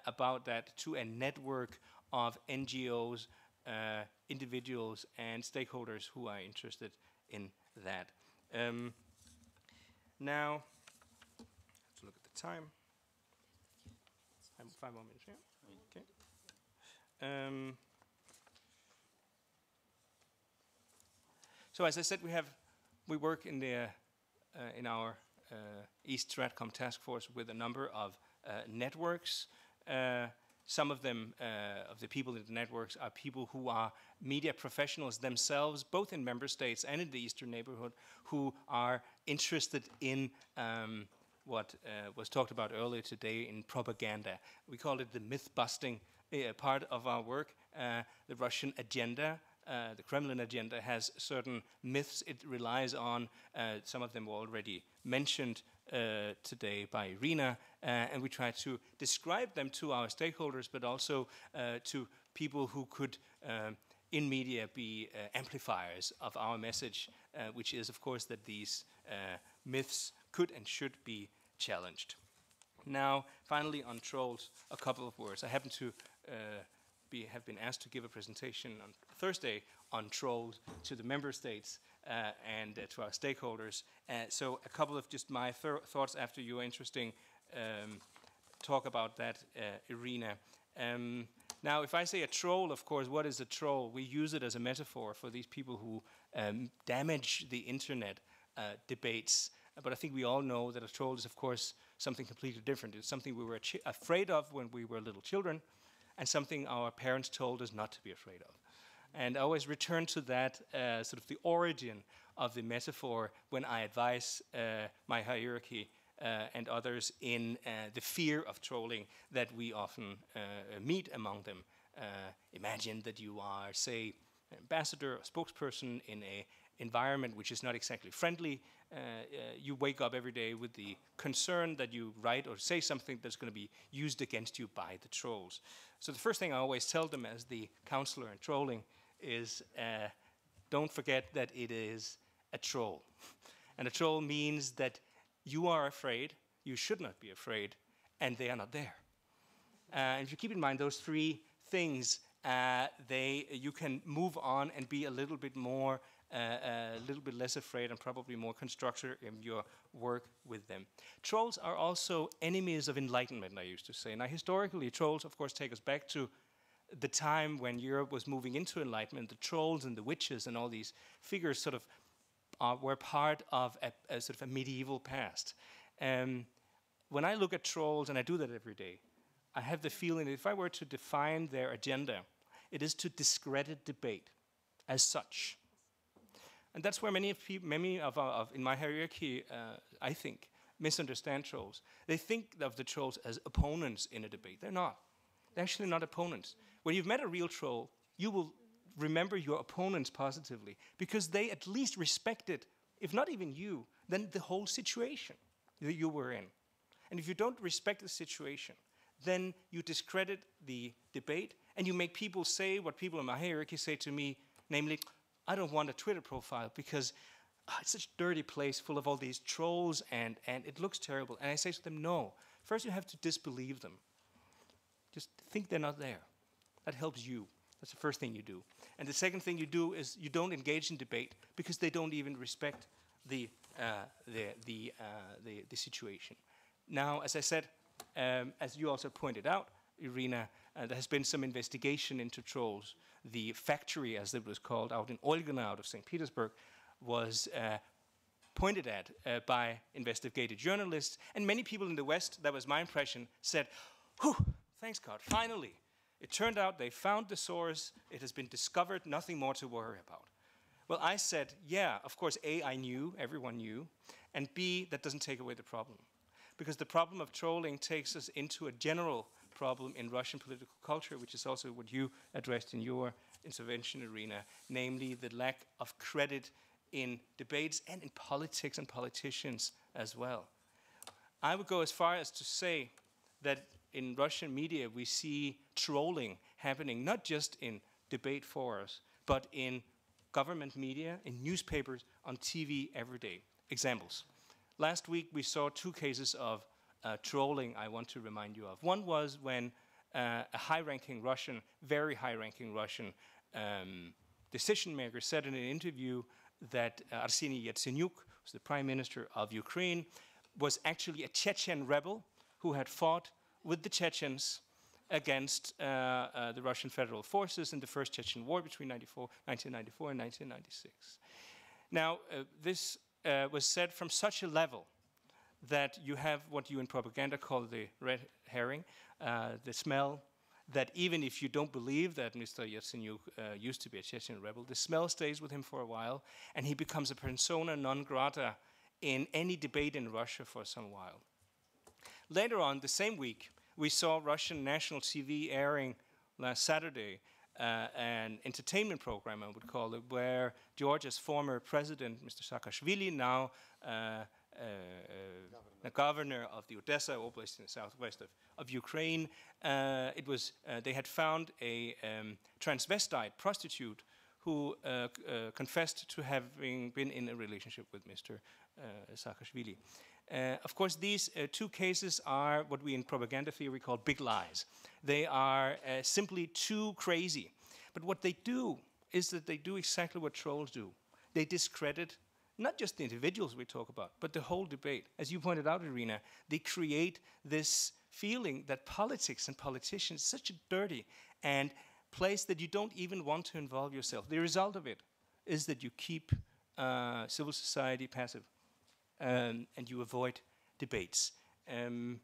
about that to a network of NGOs, uh, individuals and stakeholders who are interested in that. Um, now, let's look at the time. Five more minutes, yeah? Okay. Um, so as I said, we have, we work in the, uh, in our uh, East Stratcom task force with a number of uh, networks uh, some of them, uh, of the people in the networks, are people who are media professionals themselves, both in member states and in the eastern neighborhood, who are interested in um, what uh, was talked about earlier today in propaganda. We call it the myth busting uh, part of our work. Uh, the Russian agenda, uh, the Kremlin agenda, has certain myths it relies on. Uh, some of them were already mentioned uh, today by Irina, and we try to describe them to our stakeholders, but also uh, to people who could, um, in media, be amplifiers of our message, which is, of course, that these myths could and should be challenged. Now, finally, on trolls, a couple of words. I happen to uh, be, have been asked to give a presentation on Thursday on trolls to the member states uh, and uh, to our stakeholders. Uh, so a couple of just my thoughts after your interesting um, talk about that Irina. Um, now, if I say a troll, of course, what is a troll? We use it as a metaphor for these people who um, damage the internet uh, debates. But I think we all know that a troll is, of course, something completely different. It's something we were afraid of when we were little children, and something our parents told us not to be afraid of. And I always return to that uh, sort of the origin of the metaphor when I advise uh, my hierarchy uh, and others in uh, the fear of trolling that we often uh, meet among them. Uh, imagine that you are, say, an ambassador or spokesperson in a environment which is not exactly friendly. Uh, uh, you wake up every day with the concern that you write or say something that's going to be used against you by the trolls. So the first thing I always tell them as the counselor in trolling is uh, don't forget that it is a troll. and a troll means that you are afraid, you should not be afraid, and they are not there. Uh, and if you keep in mind those three things, uh, they, you can move on and be a little bit more uh, a little bit less afraid and probably more constructive in your work with them. Trolls are also enemies of enlightenment, I used to say. Now, historically, trolls, of course, take us back to the time when Europe was moving into enlightenment. The trolls and the witches and all these figures sort of uh, were part of a, a, sort of a medieval past. Um, when I look at trolls, and I do that every day, I have the feeling that if I were to define their agenda, it is to discredit debate as such. And that's where many of, many of, of in my hierarchy, uh, I think, misunderstand trolls. They think of the trolls as opponents in a debate. They're not. They're actually not opponents. When you've met a real troll, you will remember your opponents positively because they at least respected, if not even you, then the whole situation that you were in. And if you don't respect the situation, then you discredit the debate and you make people say what people in my hierarchy say to me, namely, I don't want a Twitter profile because oh, it's such a dirty place full of all these trolls and, and it looks terrible. And I say to them, no. First, you have to disbelieve them. Just think they're not there. That helps you. That's the first thing you do. And the second thing you do is you don't engage in debate because they don't even respect the, uh, the, the, uh, the, the, situation. Now, as I said, um, as you also pointed out, Irina, uh, there has been some investigation into trolls the factory, as it was called, out in Olgino, out of St. Petersburg, was uh, pointed at uh, by investigative journalists. And many people in the West, that was my impression, said, Whew, thanks God, finally. It turned out they found the source, it has been discovered, nothing more to worry about. Well, I said, yeah, of course, A, I knew, everyone knew, and B, that doesn't take away the problem. Because the problem of trolling takes us into a general problem in Russian political culture, which is also what you addressed in your intervention Irina, namely the lack of credit in debates and in politics and politicians as well. I would go as far as to say that in Russian media we see trolling happening not just in debate forums, but in government media, in newspapers, on TV every day. Examples. Last week we saw two cases of uh, trolling I want to remind you of. One was when uh, a high-ranking Russian, very high-ranking Russian um, decision maker said in an interview that uh, Yatsenyuk, who's the prime minister of Ukraine, was actually a Chechen rebel who had fought with the Chechens against uh, uh, the Russian federal forces in the first Chechen war between 1994 and 1996. Now, uh, this uh, was said from such a level that you have what you in propaganda call the red herring, uh, the smell, that even if you don't believe that Mr. Yatsenyuk uh, used to be a Chechen rebel, the smell stays with him for a while, and he becomes a persona non grata in any debate in Russia for some while. Later on, the same week, we saw Russian national TV airing last Saturday uh, an entertainment program, I would call it, where Georgia's former president, Mr. Saakashvili, now uh, uh, uh, the governor of the Odessa Oblast in the southwest of, of Ukraine. Uh, it was, they had found a um, transvestite prostitute who confessed to having been in a relationship with Mr. Saakashvili. Uh, of course, these uh, two cases are what we in propaganda theory call big lies. They are uh, simply too crazy. But what they do is that they do exactly what trolls do. They discredit not just the individuals we talk about, but the whole debate. As you pointed out, Irina, they create this feeling that politics and politicians such a dirty and place that you don't even want to involve yourself. The result of it is that you keep uh, civil society passive um, and you avoid debates. Um,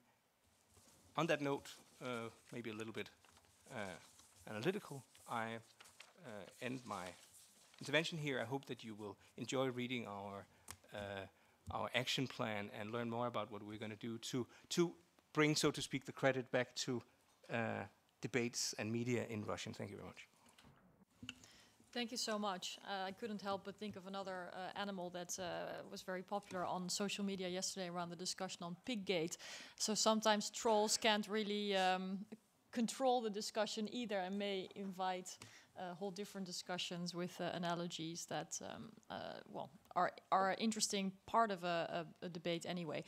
on that note, uh, maybe a little bit uh, analytical, I uh, end my intervention here. I hope that you will enjoy reading our uh, our action plan and learn more about what we're going to do to to bring, so to speak, the credit back to uh, debates and media in Russian. Thank you very much. Thank you so much. Uh, I couldn't help but think of another uh, animal that uh, was very popular on social media yesterday around the discussion on Piggate. So sometimes trolls can't really um, control the discussion either and may invite uh, whole different discussions with uh, analogies that, um, uh, well, are, are an interesting part of a, a, a debate anyway.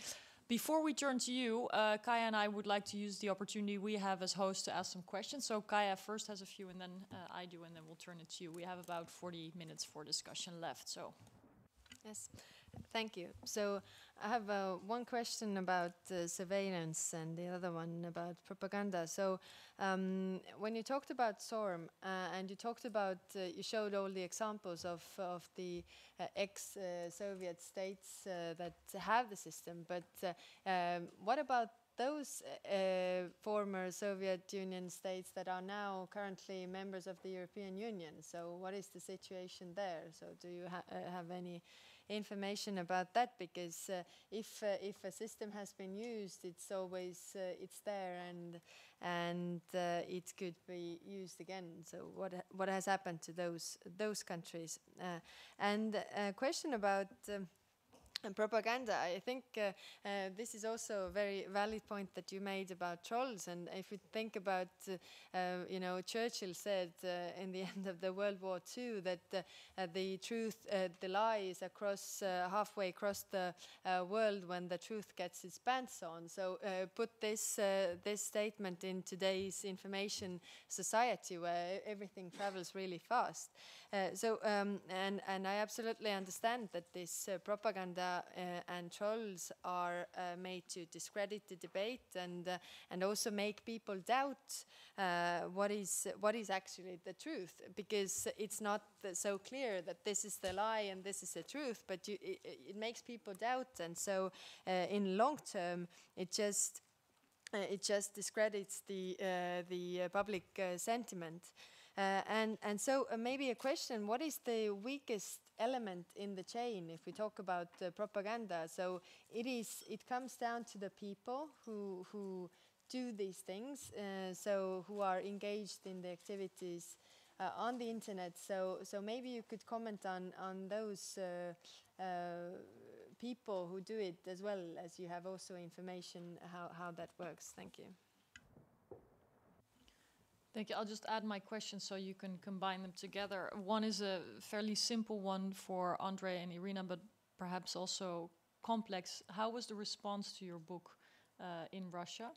Before we turn to you, uh, Kaja and I would like to use the opportunity we have as hosts to ask some questions. So Kaja first has a few, and then uh, I do, and then we'll turn it to you. We have about 40 minutes for discussion left. So Yes, thank you. So I have uh, one question about uh, surveillance and the other one about propaganda. So um, when you talked about SORM uh, and you talked about, uh, you showed all the examples of, of the uh, ex-Soviet states uh, that have the system, but um, what about those uh, former Soviet Union states that are now currently members of the European Union. So, what is the situation there? So, do you ha have any information about that? Because uh, if uh, if a system has been used, it's always uh, it's there and and uh, it could be used again. So, what what has happened to those those countries? and a question about. Um, and propaganda. I think uh, uh, this is also a very valid point that you made about trolls. And if we think about, uh, uh you know, Churchill said uh, in the end of the World War II that uh, the truth, the lie is across halfway across the world when the truth gets its pants on. So put this this statement in today's information society where everything travels really fast. so um, and and I absolutely understand that this propaganda uh, and trolls are uh, made to discredit the debate and uh, and also make people doubt what is what is actually the truth because it's not so clear that this is the lie and this is the truth, but you, it, it, makes people doubt, and so in long term it just it just discredits the the public sentiment. Uh, and and so uh, maybe a question: What is the weakest element in the chain if we talk about uh, propaganda? So it is. It comes down to the people who who do these things. Uh, so who are engaged in the activities uh, on the internet. So so maybe you could comment on on those. people who do it as well as you have also information how, how that works. Thank you. Thank you. I'll just add my questions so you can combine them together. One is a fairly simple one for Andrey and Irina, but perhaps also complex. How was the response to your book uh, in Russia?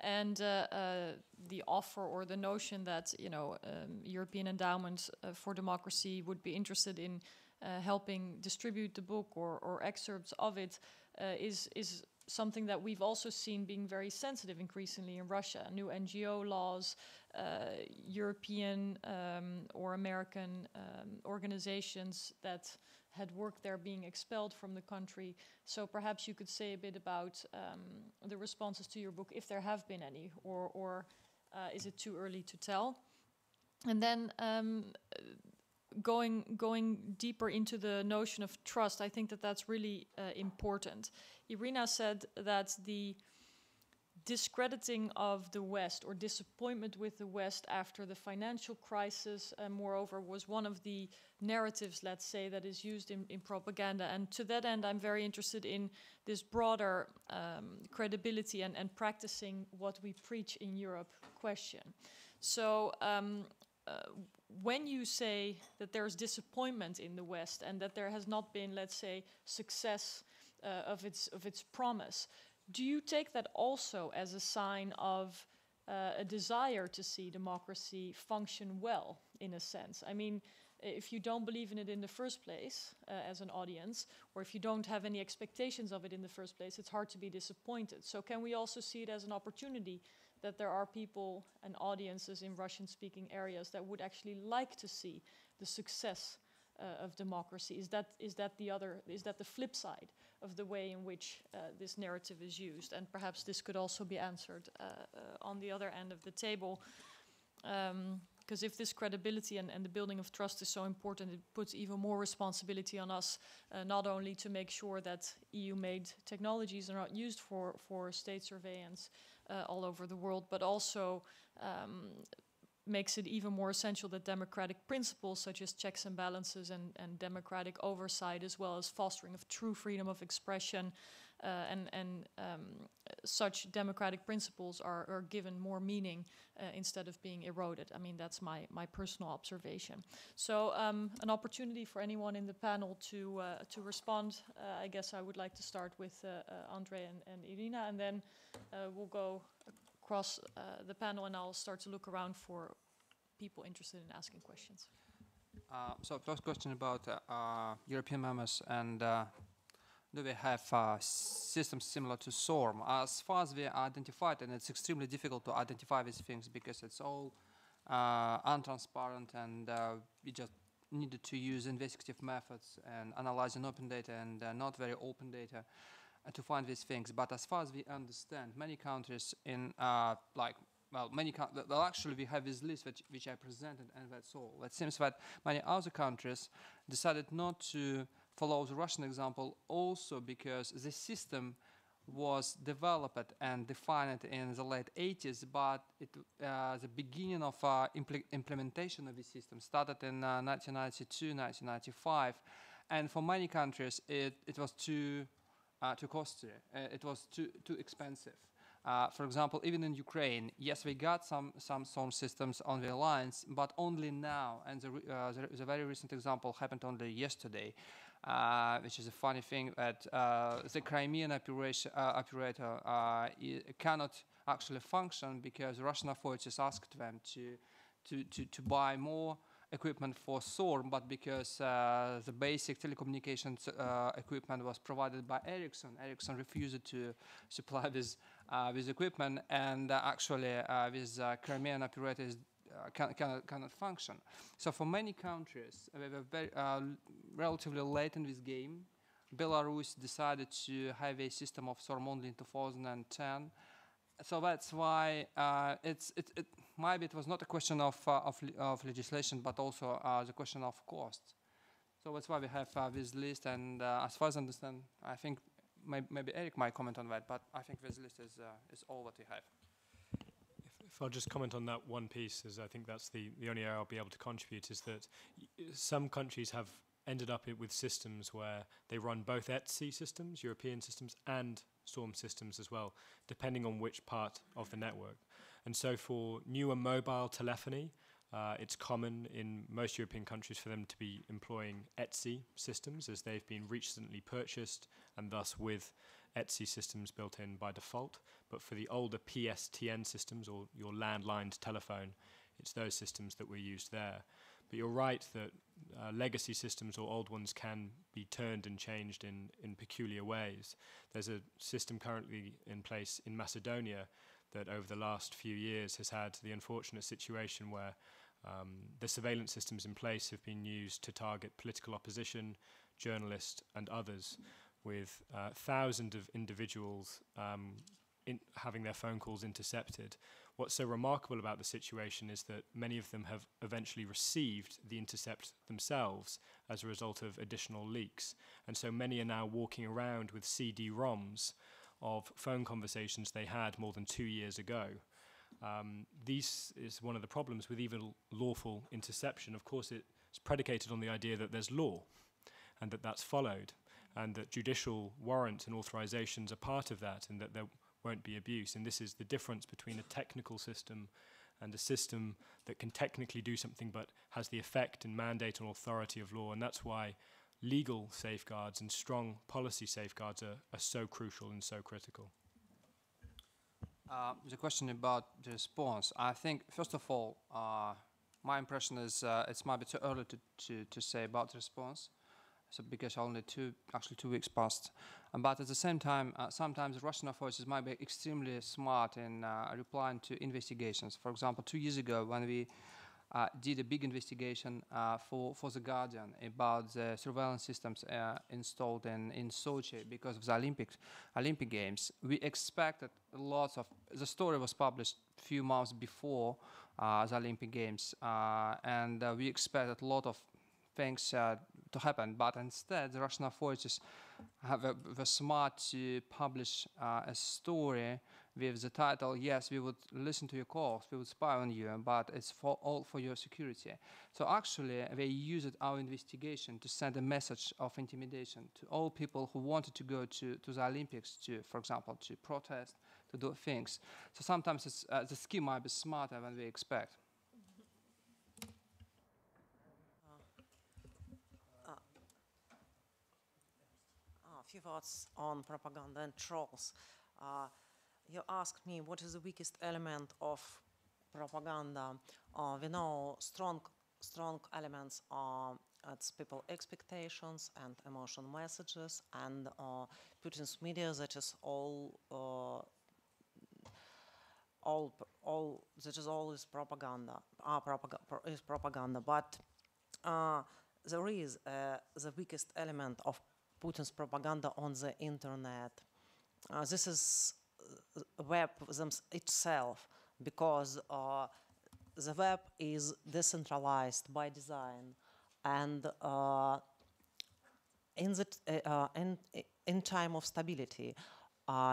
And uh, uh, the offer or the notion that you know um, European Endowment uh, for Democracy would be interested in uh, helping distribute the book or, or excerpts of it uh, is is something that we've also seen being very sensitive increasingly in Russia. New NGO laws, uh, European um, or American um, organizations that had worked there being expelled from the country. So perhaps you could say a bit about um, the responses to your book, if there have been any, or, or uh, is it too early to tell? And then um, going going deeper into the notion of trust, I think that that's really uh, important. Irina said that the discrediting of the West or disappointment with the West after the financial crisis, and moreover, was one of the narratives, let's say, that is used in, in propaganda. And to that end, I'm very interested in this broader um, credibility and, and practicing what we preach in Europe question. So, um, uh, when you say that there's disappointment in the West and that there has not been, let's say, success uh, of its of its promise, do you take that also as a sign of uh, a desire to see democracy function well, in a sense? I mean, if you don't believe in it in the first place uh, as an audience, or if you don't have any expectations of it in the first place, it's hard to be disappointed. So, can we also see it as an opportunity that there are people and audiences in Russian speaking areas that would actually like to see the success uh, of democracy? Is that, is that the other, is that the flip side of the way in which uh, this narrative is used? And perhaps this could also be answered uh, uh on the other end of the table. Um, because if this credibility and, and the building of trust is so important, it puts even more responsibility on us, uh, not only to make sure that EU-made technologies are not used for, for state surveillance uh, all over the world, but also um, makes it even more essential that democratic principles such as checks and balances and, and democratic oversight, as well as fostering of true freedom of expression, uh, and, and um, such democratic principles are, are given more meaning uh, instead of being eroded. I mean, that's my, my personal observation. So, um, an opportunity for anyone in the panel to, uh, to respond. Uh, I guess I would like to start with uh, uh, Andrey and, and Irina, and then we'll go across the panel and I'll start to look around for people interested in asking questions. so, first question about European members and do we have uh, systems similar to SORM? As far as we identified, and it's extremely difficult to identify these things because it's all uh, untransparent and uh, we just needed to use investigative methods and analyzing open data and uh, not very open data uh, to find these things. But as far as we understand, many countries in uh, like well, many well, actually we have this list which, which I presented, and that's all. It seems that many other countries decided not to follows the Russian example also because the system was developed and defined in the late 80s, but it, uh, the beginning of uh, impl implementation of the system started in uh, 1992, 1995, and for many countries it, it was too uh, too costly. Uh, it was too too expensive. Uh, for example, even in Ukraine, yes, we got some some SORM systems on the alliance, but only now. And the, the, the very recent example happened only yesterday uh, which is a funny thing that uh, the Crimean operation, uh, operator uh, cannot actually function because Russian authorities asked them to, to, to, to buy more equipment for SORM, but because uh, the basic telecommunications uh, equipment was provided by Ericsson, Ericsson refused to supply this, this equipment, and actually this Crimean operator is uh, can, cannot, function. So for many countries, we were very, uh, relatively late in this game. Belarus decided to have a system of SORM only in 2010. So that's why uh, it's, it, it, maybe it was not a question of, uh, of, of, legislation, but also uh, the question of cost. So that's why we have uh, this list. And as far as I understand, I think maybe, maybe Eric might comment on that, but I think this list is, is all that we have. If I'll just comment on that one piece, as I think that's the, the only area I'll be able to contribute, is that some countries have ended up with systems where they run both ETSI systems, European systems, and SORM systems as well, depending on which part of the network. And so for newer mobile telephony, uh, it's common in most European countries for them to be employing ETSI systems as they've been recently purchased and thus with ETSI systems built in by default. But for the older PSTN systems or your landline telephone, it's those systems that were used there. But you're right that uh, legacy systems or old ones can be turned and changed in, in peculiar ways. There's a system currently in place in Macedonia that over the last few years has had the unfortunate situation where um, the surveillance systems in place have been used to target political opposition, journalists, and others with uh, thousands of individuals um, in having their phone calls intercepted. What's so remarkable about the situation is that many of them have eventually received the intercept themselves as a result of additional leaks. And so many are now walking around with CD-ROMs of phone conversations they had more than two years ago. Um, this is one of the problems with even lawful interception. Of course, it's predicated on the idea that there's law and that that's followed and that judicial warrants and authorizations are part of that and that there won't be abuse. And this is the difference between a technical system and a system that can technically do something but has the effect and mandate and authority of law. And that's why legal safeguards and strong policy safeguards are, are so crucial and so critical. Uh, the question about the response. I think, first of all, uh, my impression is uh, it's maybe too early to, to, to say about the response so because only two, actually two weeks passed. But at the same time, uh, sometimes Russian authorities might be extremely smart in uh, replying to investigations. For example, two years ago, when we uh, did a big investigation uh, for, for The Guardian about the surveillance systems uh, installed in, in Sochi because of the Olympics, Olympic Games. We expected lots of, the story was published a few months before uh, the Olympic Games, and we expected a lot of things uh, to happen, but instead the Russian authorities have, uh, were smart to publish uh, a story with the title, yes, we would listen to your calls, we would spy on you, but it's for all for your security. So actually, they used our investigation to send a message of intimidation to all people who wanted to go to, to the Olympics, to, for example, to protest, to do things. So sometimes uh, the scheme might be smarter than we expect. Few on propaganda and trolls. Uh, you asked me what is the weakest element of propaganda. Uh, we know strong, strong elements are it's people expectations and emotional messages and uh, Putin's media that is all uh, all all that is all is propaganda uh, propaga- pro- is propaganda but uh, there is uh, the weakest element of Putin's propaganda on the internet. Uh, this is uh, web itself because uh, the web is decentralized by design and uh, in the uh, uh, in in time of stability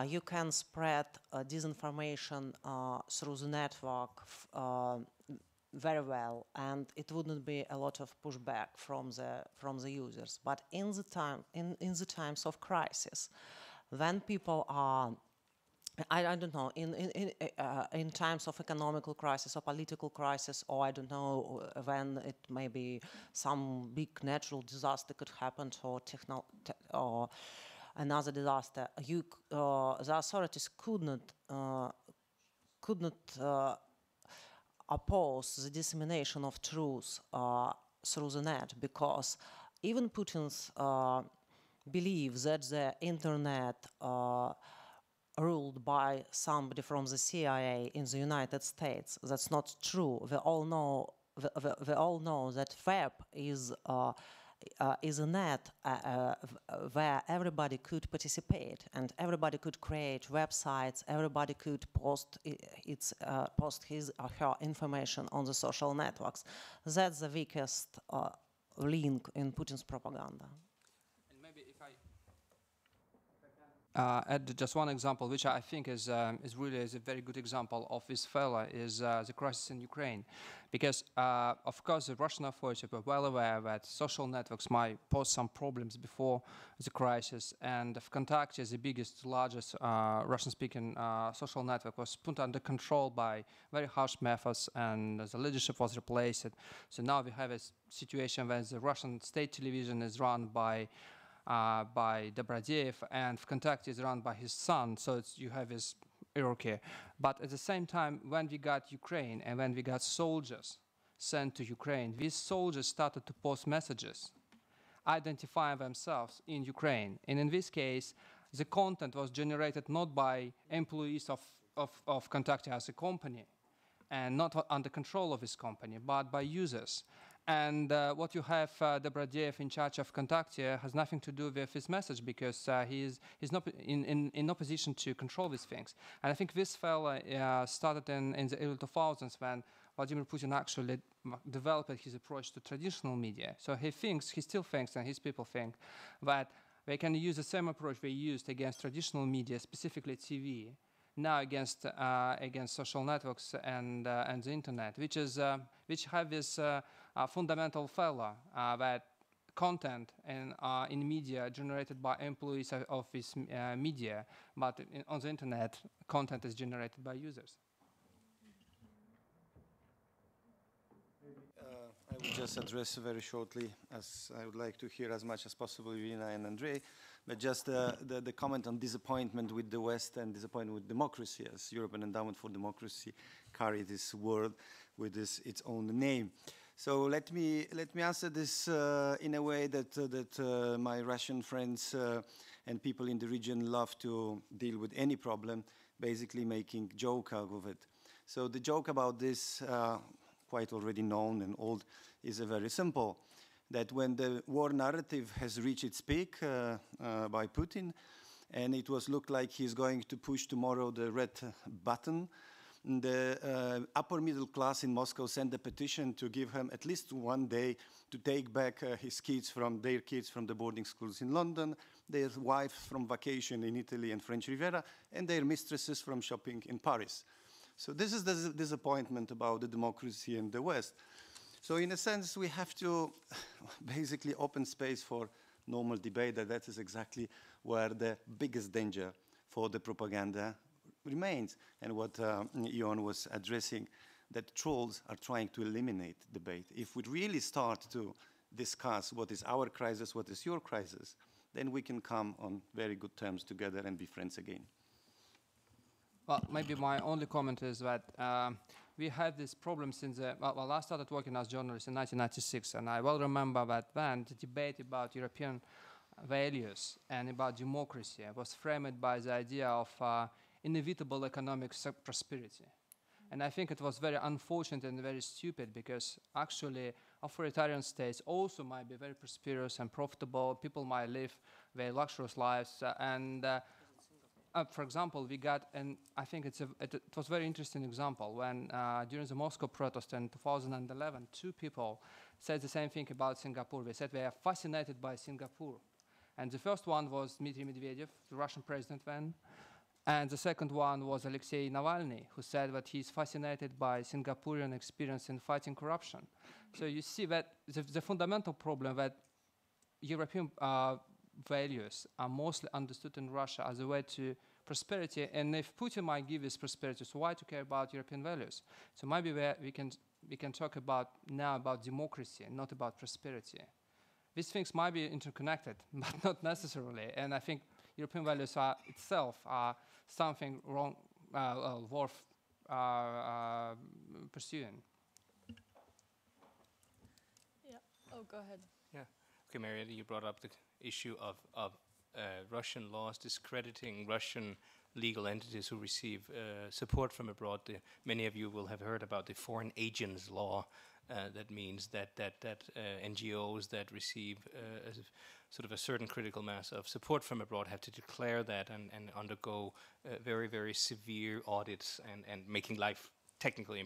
you can spread disinformation through the network very well and it wouldn't be a lot of pushback from the from the users. But in the time in, in the times of crisis when people are I, I don't know in in in, uh, in times of economical crisis or political crisis or I don't know uh, when it may be some big natural disaster could happen or techno te- or another disaster you uh, the authorities could not uh, could not uh, oppose the dissemination of truth uh, through the net because even Putin's uh, belief that the internet uh, ruled by somebody from the CIA in the United States. That's not true. We all know. We, we, all know that web is. Uh, uh, is a net uh, uh, where everybody could participate and everybody could create websites. Everybody could post its uh, post his or her information on the social networks. That's the weakest uh, link in Putin's propaganda. And maybe if I uh, just one example, which I think is um, is really is a very good example of this fella, is uh, the crisis in Ukraine, because uh, of course the Russian authorities were well aware that social networks might pose some problems before the crisis, and Vkontakte, the biggest, largest uh, Russian-speaking uh, social network, was put under control by very harsh methods, and the leadership was replaced. So now we have a situation where the Russian state television is run by uh, by Dobrodeev, and Vkontakte is run by his son. So you have this hierarchy. But at the same time, when we got Ukraine and when we got soldiers sent to Ukraine, these soldiers started to post messages identifying themselves in Ukraine. And in this case, the content was generated not by employees of, of, of as a company and not under control of this company, but by users. And uh, what you have uh, in charge of Kontakte has nothing to do with his message because uh, he is he's not in, in, in no position to control these things. And I think this fella uh, started in, in the early 2000s when Vladimir Putin actually developed his approach to traditional media. So he thinks, he still thinks, and his people think that they can use the same approach they used against traditional media, specifically TV, now against uh, against social networks and uh, and the internet, which is uh, which have this uh, fundamental failure uh, that content in uh, in media generated by employees of- of this uh, media, but in, on the internet, content is generated by users. Uh, I will just address very shortly, as I would like to hear as much as possible Irina and Andrey, but just uh, the, the comment on disappointment with the West and disappointment with democracy, as European Endowment for Democracy carry this word with this, its own name. So let me let me answer this uh, in a way that uh, that uh, my Russian friends uh, and people in the region love to deal with any problem, basically making joke out of it. So the joke about this uh, quite already known and old, is very simple. That when the war narrative has reached its peak uh, by Putin, and it was looked like he's going to push tomorrow the red button, the uh, upper middle class in Moscow sent a petition to give him at least one day to take back uh, his kids from their kids from the boarding schools in London, their wives from vacation in Italy and French Riviera, and their mistresses from shopping in Paris. So this is the disappointment about the democracy in the West. So in a sense, we have to basically open space for normal debate. That that is exactly where the biggest danger for the propaganda remains, and what uh, Ion was addressing, that trolls are trying to eliminate debate. If we really start to discuss what is our crisis, what is your crisis, then we can come on very good terms together and be friends again. Well, maybe my only comment is that um, we had this problem since, uh, well, well, I started working as journalist in 1996, and I well remember that then the debate about European values and about democracy was framed by the idea of uh, inevitable economic prosperity. And I think it was very unfortunate and very stupid because actually authoritarian states also might be very prosperous and profitable. People might live very luxurious lives. Uh, and uh, uh, for example, we got, and I think it's a, it, it was a very interesting example when uh, during the Moscow protest in 2011, two people said the same thing about Singapore. They said they are fascinated by Singapore. And the first one was Dmitry Medvedev, the Russian president then, and the second one was Alexei Navalny, who said that he's fascinated by Singaporean experience in fighting corruption. So you see that the, the fundamental problem that European uh, values are mostly understood in Russia as a way to prosperity. And if Putin might give us prosperity, so why to care about European values? So maybe we can we can talk about now about democracy and not about prosperity. These things might be interconnected, but not necessarily. And I think European values are itself are something wrong, uh, uh, worth uh, uh, pursuing. Yeah. Oh, go ahead. Yeah. Okay, Marietje, you brought up the issue of, of uh, Russian laws discrediting Russian legal entities who receive uh, support from abroad. The, many of you will have heard about the Foreign Agents Law. Uh, that means that that that uh, NGOs that receive uh, sort of a certain critical mass of support from abroad have to declare that and, and undergo uh, very, very severe audits and, and making life technically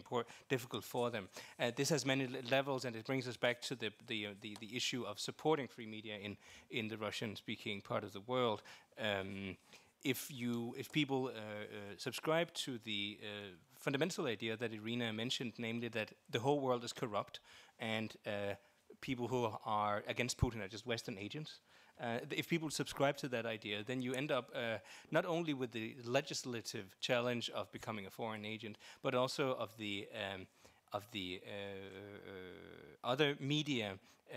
difficult for them. Uh, this has many levels, and it brings us back to the, the, uh, the, the, issue of supporting free media in, in the Russian-speaking part of the world. Um, if you, if people uh, uh subscribe to the uh, fundamental idea that Irina mentioned, namely that the whole world is corrupt and people who are against Putin are just Western agents. Uh, if people subscribe to that idea, then you end up uh, not only with the legislative challenge of becoming a foreign agent, but also of the um, of the uh, uh other media uh,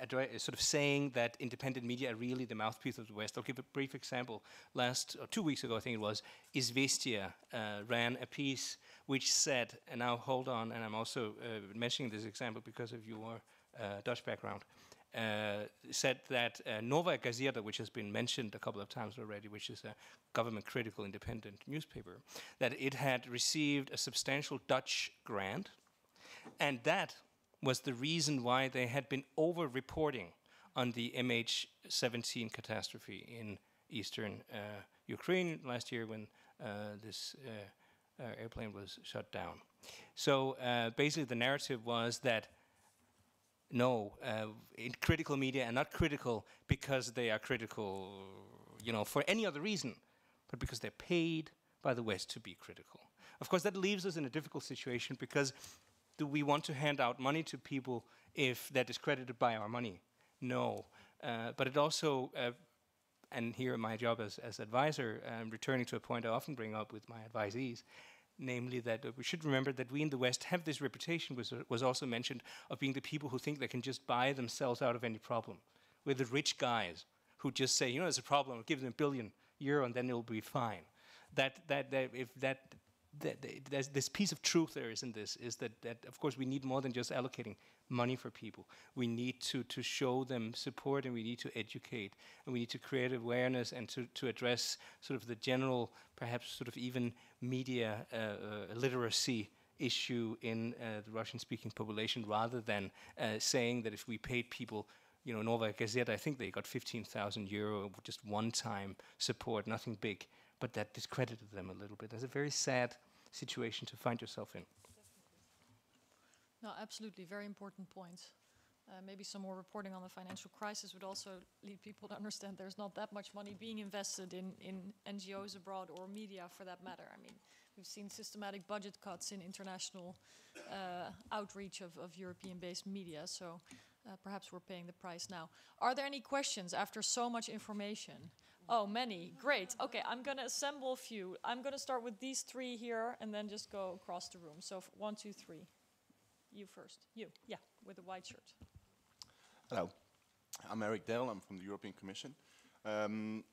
uh, sort of saying that independent media are really the mouthpiece of the West. I'll give a brief example. Last or two weeks ago, I think it was, Izvestia ran a piece which said, and now hold on, and I'm also mentioning this example because of your Dutch background, uh, said that uh, Novaya Gazeta, which has been mentioned a couple of times already, which is a government critical independent newspaper, that it had received a substantial Dutch grant, and that was the reason why they had been over reporting on the MH17 catastrophe in eastern uh, Ukraine last year when uh, this uh, airplane was shut down. So basically, the narrative was that no, uh, in critical media are not critical because they are critical, you know, for any other reason, but because they're paid by the West to be critical. Of course, that leaves us in a difficult situation because do we want to hand out money to people if they're discredited by our money? No. Uh, but it also, uh, and here my job as, as advisor, um, returning to a point I often bring up with my advisees, namely that uh, we should remember that we in the West have this reputation, which was also mentioned, of being the people who think they can just buy themselves out of any problem. We're the rich guys who just say, you know, there's a problem, give them a billion euro and then it'll be fine. That, that, that if that, that this piece of truth there is in this is that, that of course we need more than just allocating money for people. We need to, to show them support and we need to educate and we need to create awareness and to, to address sort of the general, perhaps sort of even media uh, uh, literacy issue in uh, the Russian-speaking population, rather than uh, saying that if we paid people, you know, Nova Gazeta, I think they got 15,000 euro, just one-time support, nothing big, but that discredited them a little bit. That's a very sad situation to find yourself in. No, absolutely, very important point. Uh, maybe some more reporting on the financial crisis would also lead people to understand there's not that much money being invested in, in NGOs abroad or media for that matter. I mean, we've seen systematic budget cuts in international uh, outreach of, of European-based media, so uh, perhaps we're paying the price now. Are there any questions after so much information? Oh, many. Great. Okay, I'm going to assemble a few. I'm going to start with these three here and then just go across the room. So one, two, three. You first. You, yeah, with the white shirt. Hello, I'm Eric Dell. I'm from the European Commission. Um,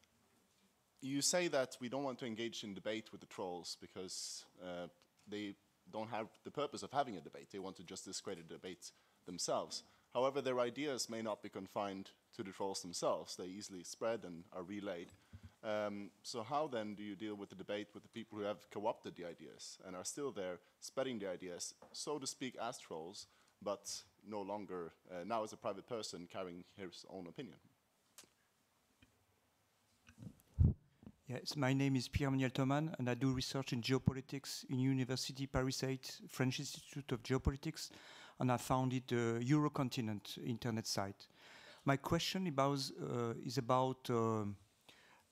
you say that we don't want to engage in debate with the trolls because uh, they don't have the purpose of having a debate. They want to just discredit the debate themselves. However, their ideas may not be confined to the trolls themselves. They easily spread and are relayed. Um, so how then do you deal with the debate with the people who have co-opted the ideas and are still there spreading the ideas, so to speak, as trolls, but no longer, uh, now as a private person carrying his own opinion. Yes, my name is Pierre-Emmanuel Thomann, and I do research in geopolitics in University Paris 8 French Institute of Geopolitics, and I founded the Eurocontinent internet site. My question about, uh, is about uh,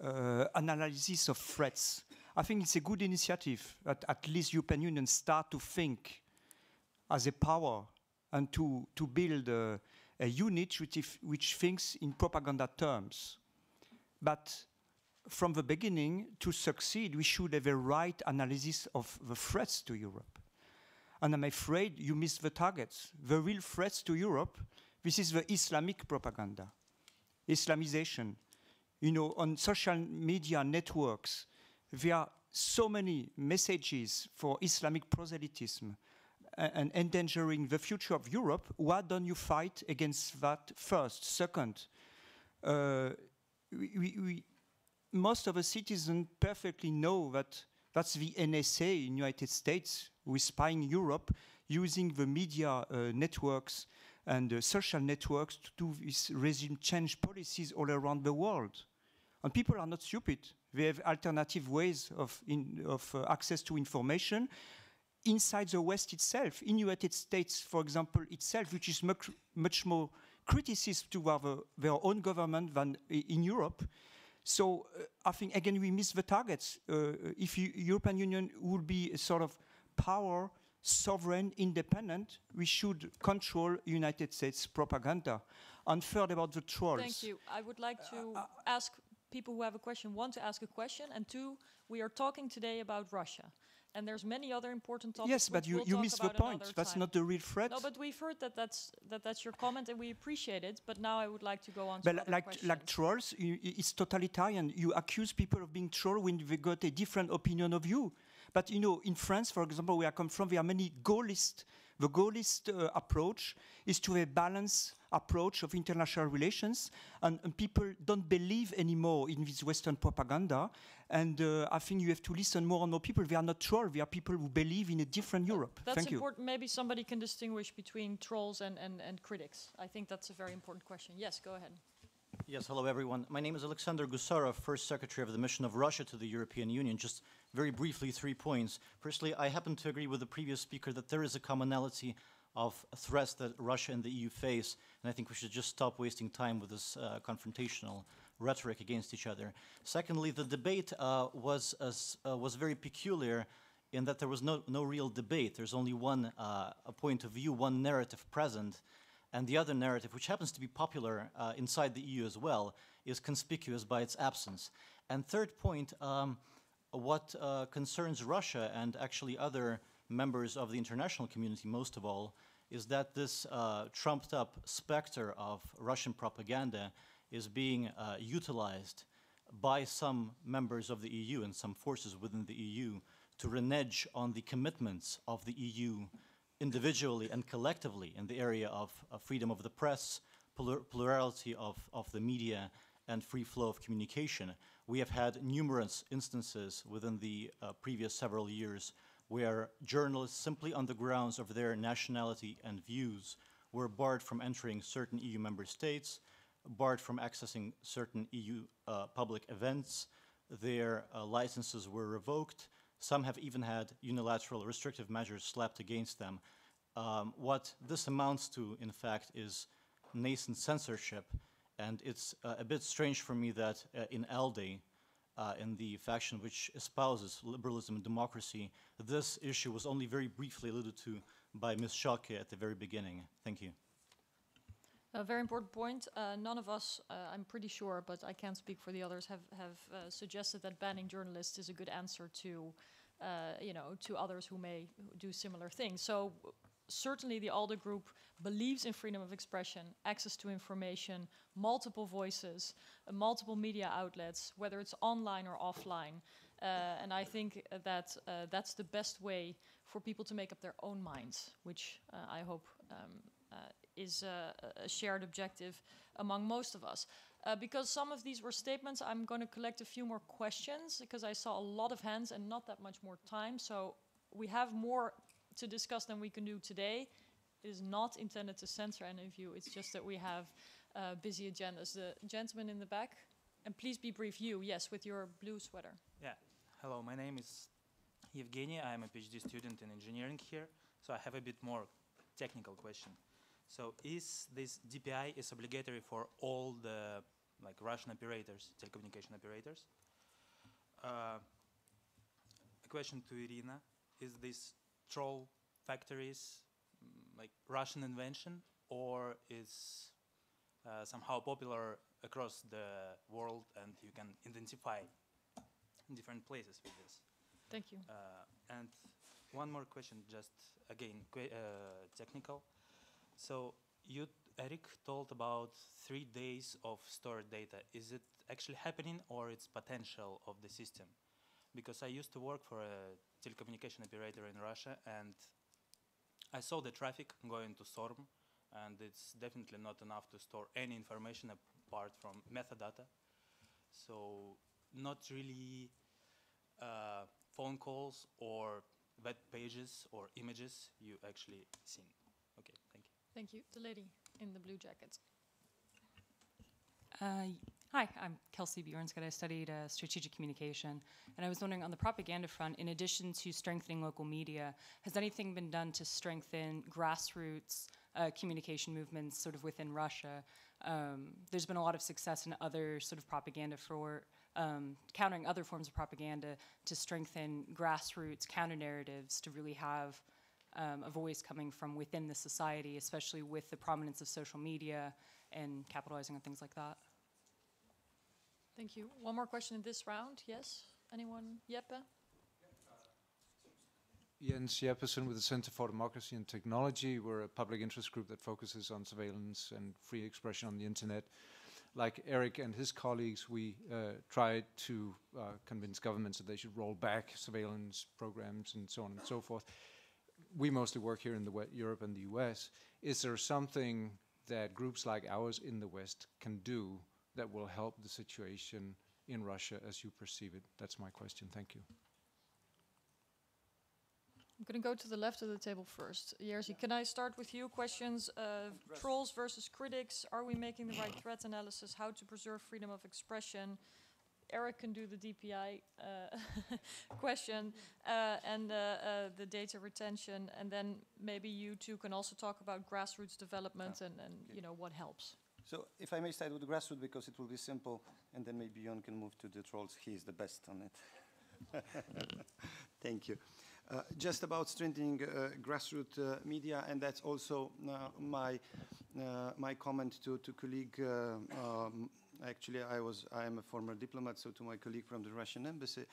uh, analysis of threats. I think it's a good initiative that at least European Union start to think as a power and to, to build a, a unit which, if, which thinks in propaganda terms. But from the beginning, to succeed, we should have a right analysis of the threats to Europe. And I'm afraid you missed the targets. The real threats to Europe, this is the Islamic propaganda, Islamization. You know, on social media networks, there are so many messages for Islamic proselytism, and endangering the future of Europe, why don't you fight against that first? Second, uh, we, we, most of the citizens perfectly know that that's the NSA in United States who is spying Europe using the media uh, networks and social networks to do this regime change policies all around the world. And people are not stupid. They have alternative ways of, in, of uh, access to information inside the West itself, in United States, for example, itself, which is much, much more criticism to our, their own government than in Europe. So uh, I think, again, we miss the targets. Uh, if European Union would be a sort of power, sovereign, independent, we should control United States propaganda. And third, about the trolls. Thank you. I would like to uh, ask people who have a question, one, to ask a question, and two, we are talking today about Russia. And there's many other important topics. Yes, but you, we'll you miss the point. That's time. not the real threat. No, but we've heard that that's, that that's your comment and we appreciate it. But now I would like to go on but to like, questions. like trolls, you, it's totalitarian. You accuse people of being troll when they got a different opinion of you. But you know, in France, for example, where I come from, there are many Gaullist. The Gaullist uh, approach is to a balanced approach of international relations, and, and, people don't believe anymore in this Western propaganda. And uh, I think you have to listen more and more people. They are not trolls. They are people who believe in a different Europe. That's Thank important. You. Maybe somebody can distinguish between trolls and, and, and critics. I think that's a very important question. Yes, go ahead. Yes, hello everyone. My name is Alexander Gusarov, First Secretary of the Mission of Russia to the European Union. Just very briefly, three points. Firstly, I happen to agree with the previous speaker that there is a commonality of threats that Russia and the EU face, and I think we should just stop wasting time with this uh, confrontational rhetoric against each other. Secondly, the debate uh, was, uh, was very peculiar in that there was no, no real debate. There's only one uh, a point of view, one narrative present, and the other narrative, which happens to be popular uh, inside the EU as well, is conspicuous by its absence. And third point, um, what uh, concerns Russia and actually other members of the international community most of all, is that this uh, trumped up specter of Russian propaganda is being uh, utilized by some members of the EU and some forces within the EU to renege on the commitments of the EU individually and collectively in the area of, of freedom of the press, plurality of, of the media, and free flow of communication. We have had numerous instances within the uh, previous several years where journalists, simply on the grounds of their nationality and views, were barred from entering certain EU member states, barred from accessing certain EU uh, public events. Their uh, licenses were revoked. Some have even had unilateral restrictive measures slapped against them. Um, what this amounts to, in fact, is nascent censorship. And it's uh, a bit strange for me that uh, in ALDE, uh, in the faction which espouses liberalism and democracy, this issue was only very briefly alluded to by Ms. Schaake at the very beginning. Thank you. A very important point. Uh, none of us, uh, I'm pretty sure, but I can't speak for the others, have have uh, suggested that banning journalists is a good answer to, uh, you know, to others who may do similar things. So certainly the ALDE group believes in freedom of expression, access to information, multiple voices, uh, multiple media outlets, whether it's online or offline. Uh, and I think that uh, that's the best way for people to make up their own minds, which uh, I hope um, uh, is a, shared objective among most of us. Uh, because some of these were statements, I'm going to collect a few more questions because I saw a lot of hands and not that much more time. So we have more to discuss than we can do today. It is not intended to censor any of you. It's just that we have uh, busy agendas. The gentleman in the back, and please be brief. You, yes, with your blue sweater. Yeah. Hello, my name is Evgeny. I'm a PhD student in engineering here. So I have a bit more technical question. So is this DPI is obligatory for all the like Russian operators, telecommunication operators? Uh, a question to Irina: Is this troll factories mm, like Russian invention, or is uh, somehow popular across the world, and you can identify different places with this? Thank you. Uh, and one more question, just again uh, technical. So you, Eric, told about three days of stored data. Is it actually happening or it's potential of the system? Because I used to work for a telecommunication operator in Russia and I saw the traffic going to SORM and it's definitely not enough to store any information apart from metadata. So not really uh, phone calls or web pages or images you actually seen. Thank you. The lady in the blue jacket. Uh, hi, I'm Kelsey Bjornsgård. I studied uh, strategic communication, and I was wondering on the propaganda front, in addition to strengthening local media, has anything been done to strengthen grassroots uh, communication movements sort of within Russia? Um, there's been a lot of success in other sort of propaganda for um, countering other forms of propaganda to strengthen grassroots counter narratives to really have um, a voice coming from within the society, especially with the prominence of social media and capitalizing on things like that. Thank you. One more question in this round. Yes? Anyone? Jeppe? Jens Jeppesen with the Center for Democracy and Technology. We're a public interest group that focuses on surveillance and free expression on the internet. Like Eric and his colleagues, we uh, try to uh, convince governments that they should roll back surveillance programs and so on and so forth we mostly work here in the Europe and the US. Is there something that groups like ours in the West can do that will help the situation in Russia as you perceive it? That's my question. Thank you. I'm going to go to the left of the table first. Jerzy, can I start with you? Questions uh, trolls versus critics. Are we making the right threat analysis? How to preserve freedom of expression? Eric can do the DPI uh, question uh, and uh, uh, the data retention, and then maybe you two can also talk about grassroots development yeah. and, and okay. you know what helps. So if I may start with the grassroots because it will be simple, and then maybe Jon can move to the trolls. He is the best on it. Thank you. Uh, just about strengthening uh, grassroots uh, media, and that's also my my comment to to colleague um, actually I was I am a former diplomat, so to my colleague from the Russian embassy,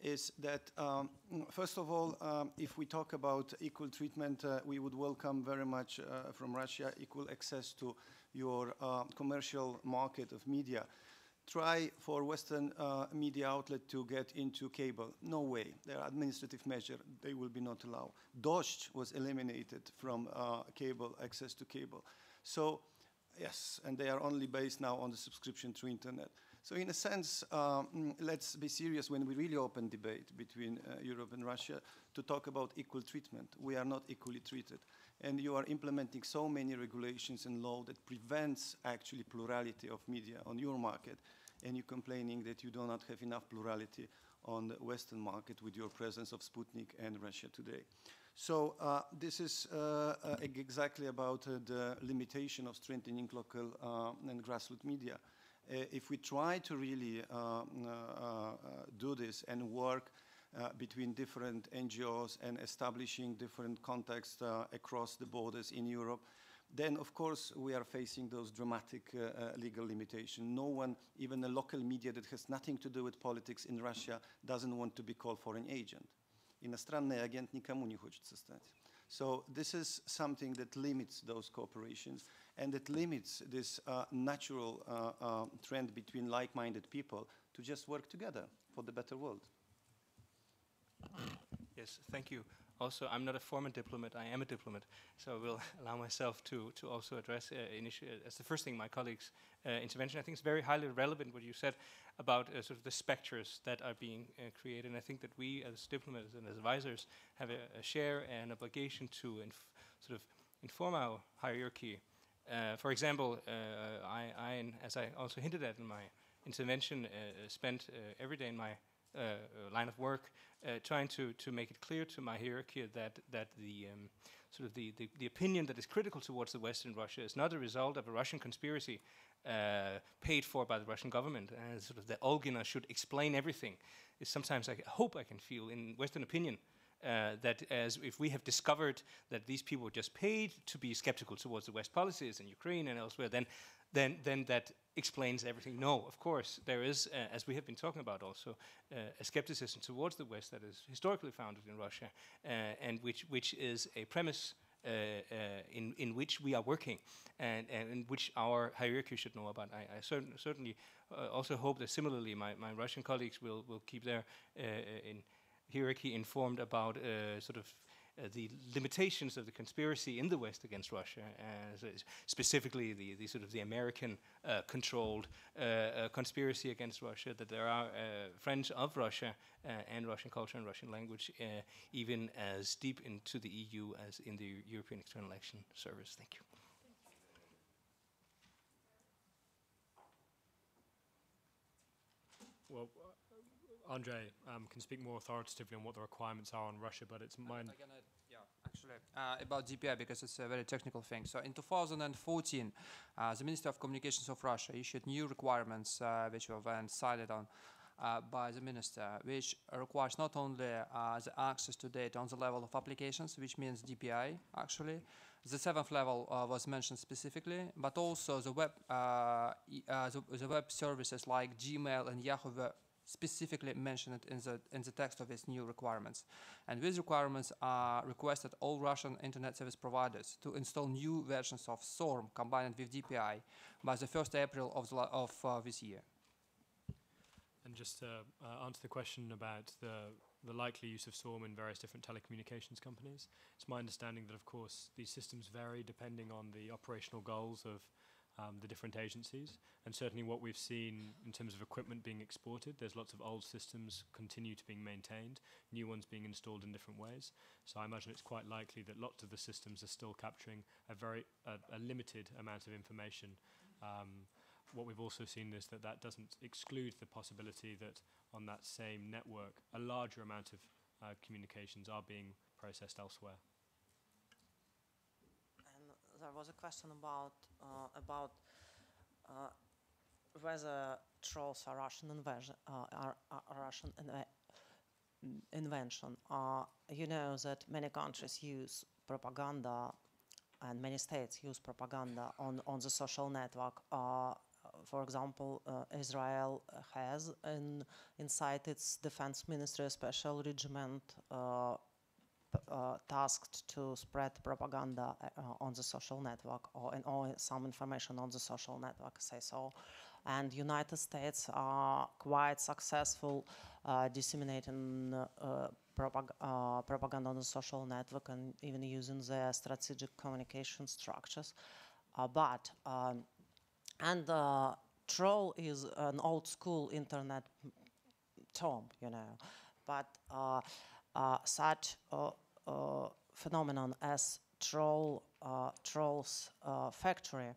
is that um, first of all, um, if we talk about equal treatment, uh, we would welcome very much uh, from Russia equal access to your uh, commercial market of media. Try for Western uh, media outlet to get into cable. No way. There are administrative measures. They will be not allowed. Dozhd was eliminated from uh, cable, access to cable. So Yes, and they are only based now on the subscription to internet. So in a sense, um, let's be serious when we really open debate between uh, Europe and Russia to talk about equal treatment. We are not equally treated. And you are implementing so many regulations and law that prevents actually plurality of media on your market. And you're complaining that you do not have enough plurality on the Western market with your presence of Sputnik and Russia today. So uh, this is uh, uh, exactly about uh, the limitation of strengthening local uh, and grassroots media. If we try to really do this and work between different NGOs and establishing different contexts across the borders in Europe, then of course we are facing those dramatic uh, legal limitations. No one, even a local media that has nothing to do with politics in Russia, doesn't want to be called foreign agent Иностранный агент никому не хочется стать. So this is something that limits those cooperations and it limits this uh, natural uh, uh, trend between like-minded people to just work together for the better world. Yes, thank you also, I'm not a former diplomat, I am a diplomat, so I will allow myself to, to also address uh, uh, as the first thing my colleagues' uh, intervention. I think it's very highly relevant what you said about uh, sort of the specters that are being uh, created. And I think that we as diplomats and as advisors have a, a share and obligation to sort of inform our hierarchy. Uh, for example, I, I, as I also hinted at in my intervention, spent every day in my uh, uh, line of work, uh, trying to, to make it clear to my hierarchy that, that the um, sort of the, the, the, opinion that is critical towards the West Western Russia is not a result of a Russian conspiracy uh, paid for by the Russian government, and sort of the Olgino should explain everything. Is sometimes I hope I can feel in Western opinion uh, that as if we have discovered that these people were just paid to be skeptical towards the West policies in Ukraine and elsewhere, then then, then that explains everything. No, of course, there is, uh, as we have been talking about also, uh, a skepticism towards the West that is historically founded in Russia uh, and which, which is a premise Uh, uh, in, in which we are working and, and in which our hierarchy should know about. I, I certain, certainly uh, also hope that similarly my, my Russian colleagues will, will keep their uh, in hierarchy informed about sort of uh, the limitations of the conspiracy in the West against Russia, uh, specifically the, the, sort of the American-controlled uh, uh, conspiracy against Russia. That there are friends of Russia and Russian culture and Russian language, even as deep into the EU as in the European External Action Service. Thank you. Well, Andrey um, can speak more authoritatively on what the requirements are on Russia, but it's mine. Uh, yeah, actually, uh, about DPI because it's a very technical thing. So in 2014, uh, the Ministry of Communications of Russia issued new requirements, uh, which were then cited on. Uh, by the minister, which requires not only uh, the access to data on the level of applications, which means DPI actually, the seventh level uh, was mentioned specifically, but also the web, uh, uh, the, the, web services like Gmail and Yahoo were specifically mentioned in the, in the text of its new requirements. And these requirements are requested all Russian internet service providers to install new versions of SORM combined with DPI by the 1st April of, the, of uh, this year. And just to uh, answer the question about the, the likely use of SORM in various different telecommunications companies, it's my understanding that, of course, these systems vary depending on the operational goals of um, the different agencies. And certainly what we've seen in terms of equipment being exported, there's lots of old systems continue to being maintained, new ones being installed in different ways. So I imagine it's quite likely that lots of the systems are still capturing a very a, a limited amount of information. Um, what we've also seen is that that doesn't exclude the possibility that on that same network, a larger amount of uh, communications are being processed elsewhere there was a question about uh, about uh, whether trolls are Russian invention. Uh, are, are, Russian inve invention. you know that many countries use propaganda, and many states use propaganda on on the social network for example, uh, Israel has in, inside its defense ministry a special regiment uh, uh, tasked to spread propaganda uh, on the social network or, in, or some information on the social network, say so. And United States are quite successful uh, disseminating uh, propag uh, propaganda on the social network and even using their strategic communication structures. Uh, but um, and troll is an old school internet term, you know, but uh, uh, such uh, phenomenon as troll uh, trolls uh, factory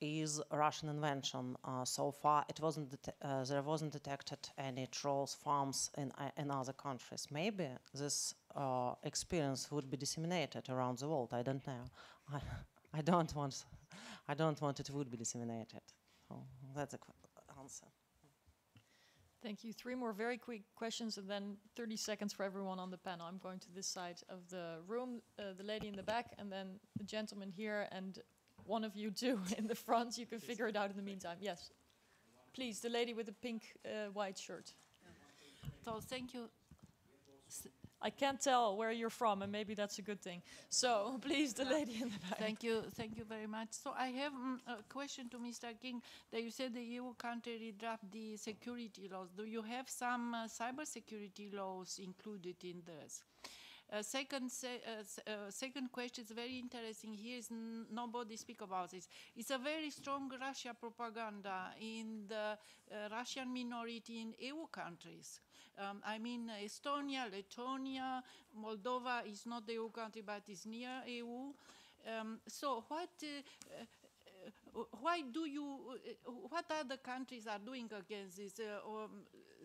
is a Russian invention. Uh, so far, it wasn't uh, there wasn't detected any trolls farms in uh, in other countries. Maybe this uh, experience would be disseminated around the world. I don't know. I, I don't want I don't want it would be disseminated. So that's qu- answer. Thank you. Three more very quick questions and then 30 seconds for everyone on the panel. I'm going to this side of the room, uh, the lady in the back, and then the gentleman here, and one of you two in the front. You can figure it out in the meantime. Yes. Please, the lady with the pink uh, white shirt. So thank you. I can't tell where you're from, and maybe that's a good thing. So please, the lady in the back. Thank you, thank you very much. So I have mm, a question to Mr. King. That you said the EU country draft the security laws. Do you have some uh, cyber security laws included in this? Uh, second, se- uh, uh, second question is very interesting. Here is n- nobody speak about this. It's a very strong Russia propaganda in the uh, Russian minority in EU countries. Um, I mean, Estonia, Lithuania, Moldova is not the EU country, but is near EU. Um, so, what? Uh, uh, why do you? Uh, what other countries are doing against this? Uh, um,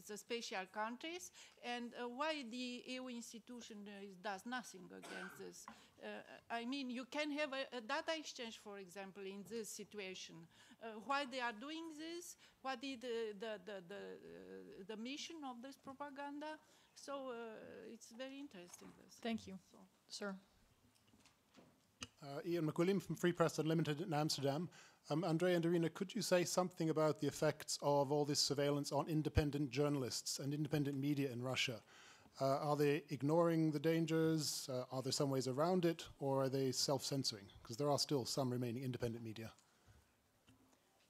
the special countries, and uh, why the EU institution is- does nothing against this? Uh, I mean, you can have a, a data exchange, for example, in this situation. Why they are doing this? What is the the the the, mission of this propaganda? So uh, it's very interesting. This. Thank you, sir. Uh, Ian McWilliam from Free Press Unlimited in Amsterdam. Um, Andrey and Irina, could you say something about the effects of all this surveillance on independent journalists and independent media in Russia? Uh, are they ignoring the dangers? Uh, are there some ways around it? Or are they self censoring? Because there are still some remaining independent media.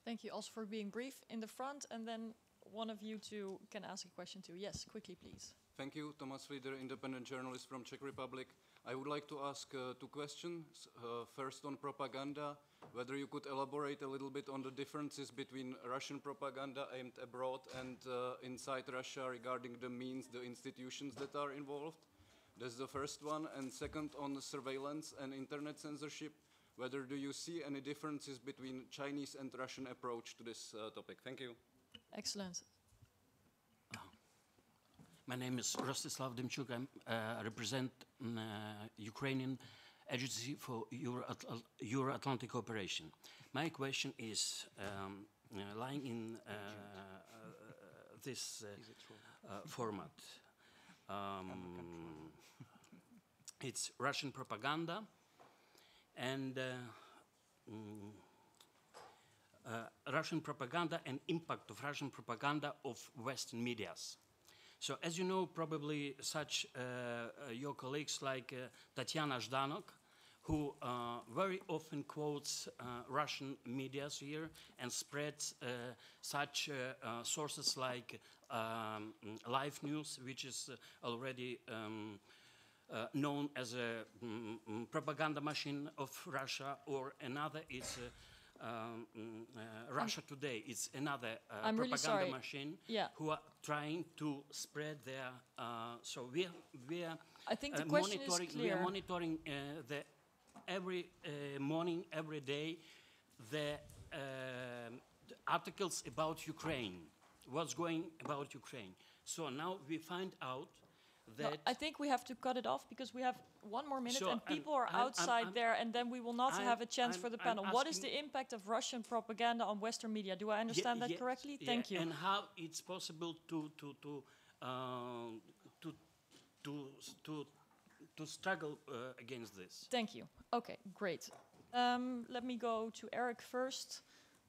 Thank you also for being brief in the front, and then one of you two can ask a question too. Yes, quickly, please. Thank you, Thomas Frieder, independent journalist from Czech Republic. I would like to ask uh, two questions. Uh, first on propaganda, whether you could elaborate a little bit on the differences between Russian propaganda aimed abroad and uh, inside Russia regarding the means, the institutions that are involved. That's the first one. And second on surveillance and internet censorship, whether do you see any differences between Chinese and Russian approach to this uh, topic? Thank you. Excellent. My name is Rostislav Demchuk. I uh, represent mm, uh, Ukrainian Agency for Euro-Atl- Euro-Atlantic Cooperation. My question is um, uh, lying in uh, uh, this uh, format. Um, it's Russian propaganda and mm, Russian propaganda and impact of Russian propaganda of Western medias. So, as you know, probably such uh, uh, your colleagues like uh, Tatiana Zhdanok, who uh, very often quotes uh, Russian medias here and spreads uh, such uh, uh, sources like um, LifeNews, which is uh, already um, uh, known as a mm, propaganda machine of Russia, or another is uh, um, mm, uh, Russia Today. is another uh, I'm really propaganda sorry. machine Yeah. who are trying to spread their. Uh, so we are, we are I think the uh, question is monitoring. We are monitoring uh, the every uh, morning, every day, the, the articles about Ukraine. What's going about Ukraine? So now we find out No, I think we have to cut it off because we have one more minute and I'm- people are I'm- I'm- outside I'm- there and then we will not I'm- have a chance I'm- for the panel. What is the impact of Russian propaganda on Western media? Do I understand that yes, correctly? yeah, Thank you. And how it's possible to to to um, to to to to struggle uh, against this? Thank you. Okay, great. Um, let me go to Eric first,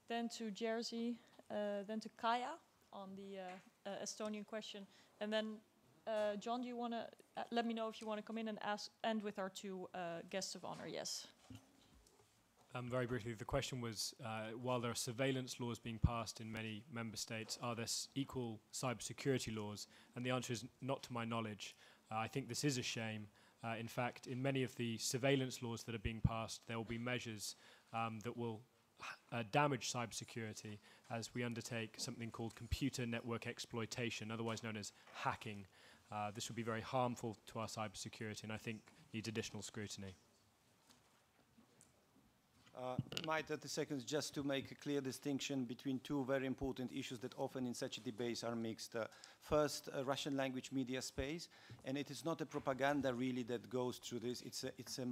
then to Jerzy, uh, then to Kaja on the uh, uh, Estonian question, and then uh, John, do you want to uh, let me know if you want to come in and ask end with our two uh, guests of honor? Yes. Um, very briefly, the question was, uh, while there are surveillance laws being passed in many member states, are there equal cybersecurity laws? And the answer is not to my knowledge. Uh, I think this is a shame. Uh, in fact, in many of the surveillance laws that are being passed, there will be measures um, that will uh, damage cybersecurity as we undertake something called computer network exploitation, otherwise known as hacking. Uh, this would be very harmful to our cybersecurity and I think needs additional scrutiny. Uh, my 30 seconds just to make a clear distinction between two very important issues that often in such debates are mixed. Uh, first, uh, Russian language media space, and it is not a propaganda really that goes through this, it's a, it's a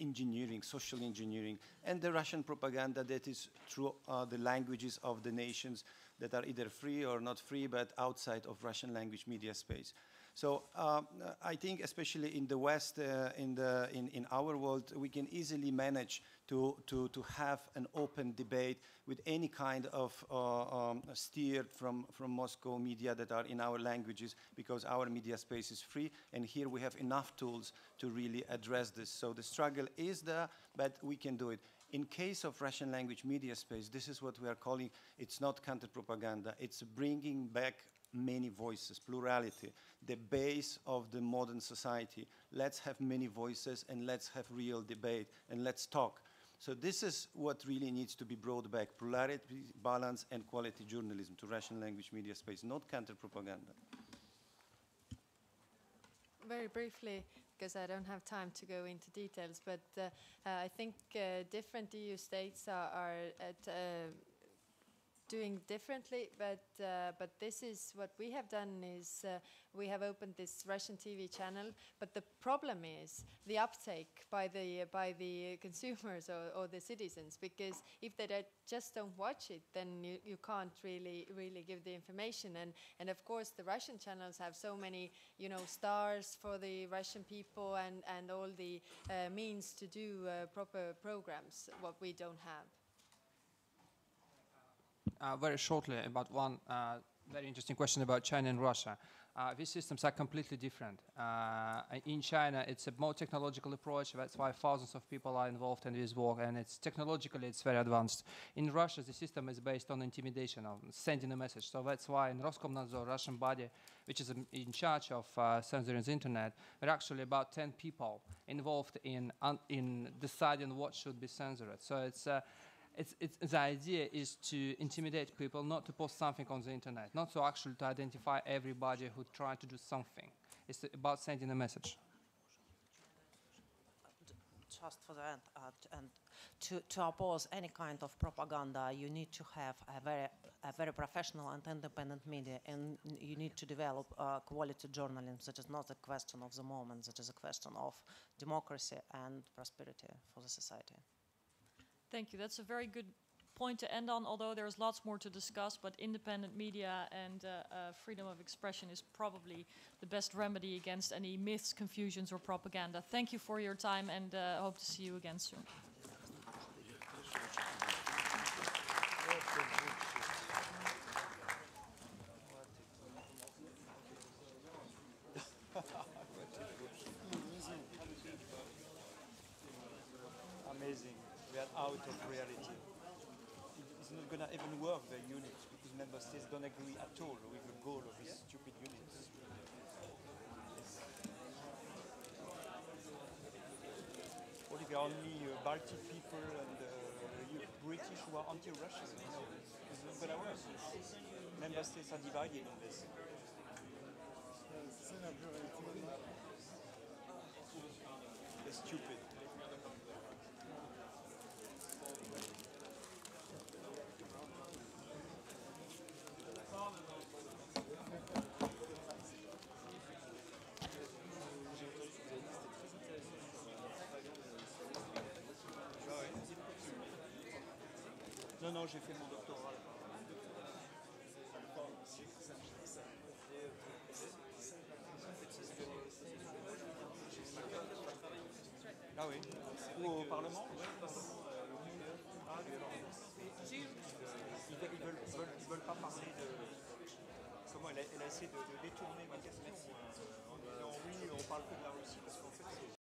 engineering, social engineering, and the Russian propaganda that is through uh, the languages of the nations that are either free or not free, but outside of Russian language media space. So um, I think especially in the West, uh, in, the, in, in our world, we can easily manage to, to, to have an open debate with any kind of uh, um, steered from, from Moscow media that are in our languages because our media space is free and here we have enough tools to really address this. So the struggle is there, but we can do it. In case of Russian language media space, this is what we are calling, it's not counter-propaganda, it's bringing back many voices, plurality, the base of the modern society. Let's have many voices and let's have real debate and let's talk. So this is what really needs to be brought back, plurality, balance, and quality journalism to Russian language media space, not counter-propaganda. Very briefly, because I don't have time to go into details, but uh, uh, I think uh, different EU states are, are at uh, doing differently, but uh, but this is what we have done is uh, we have opened this Russian TV channel. But the problem is the uptake by the by the consumers or, or the citizens, because if they don't, just don't watch it, then you, you can't really really give the information. And and of course the Russian channels have so many you know stars for the Russian people and and all the uh, means to do uh, proper programs, what we don't have. Uh, very shortly about one uh, very interesting question about China and Russia. Uh, these systems are completely different. Uh, in China, it's a more technological approach. That's why thousands of people are involved in this work, and it's technologically it's very advanced. In Russia, the system is based on intimidation, of sending a message. So that's why in Roskomnadzor, Russian body, which is in charge of uh, censoring the internet, there are actually about 10 people involved in in deciding what should be censored. So it's uh, it's, it's, the idea is to intimidate people, not to post something on the internet, not to actually to identify everybody who tried to do something. It's about sending a message. Just for that, uh, and to, to oppose any kind of propaganda, you need to have a very, a very professional and independent media, and you need to develop uh, quality journalism. That is not a question of the moment. That is a question of democracy and prosperity for the society. Thank you. That's a very good point to end on, although there's lots more to discuss, but independent media and uh, uh, freedom of expression is probably the best remedy against any myths, confusions, or propaganda. Thank you for your time and uh, hope to see you again soon. Amazing. We are out of reality. It's not going to even work, the units, because member states don't agree at all with the goal of these stupid units. What if there are only uh, Baltic people and uh, British who are anti-Russian? You know, to work. Member states are divided on this. Stupid. Non, non, j'ai fait mon doctorat. Ah oui Ou au Parlement Ah, ils, ils, veulent, veulent, pas parler de... Comment elle a, essayé de, détourner ma question en disant oui, on parle que de la Russie parce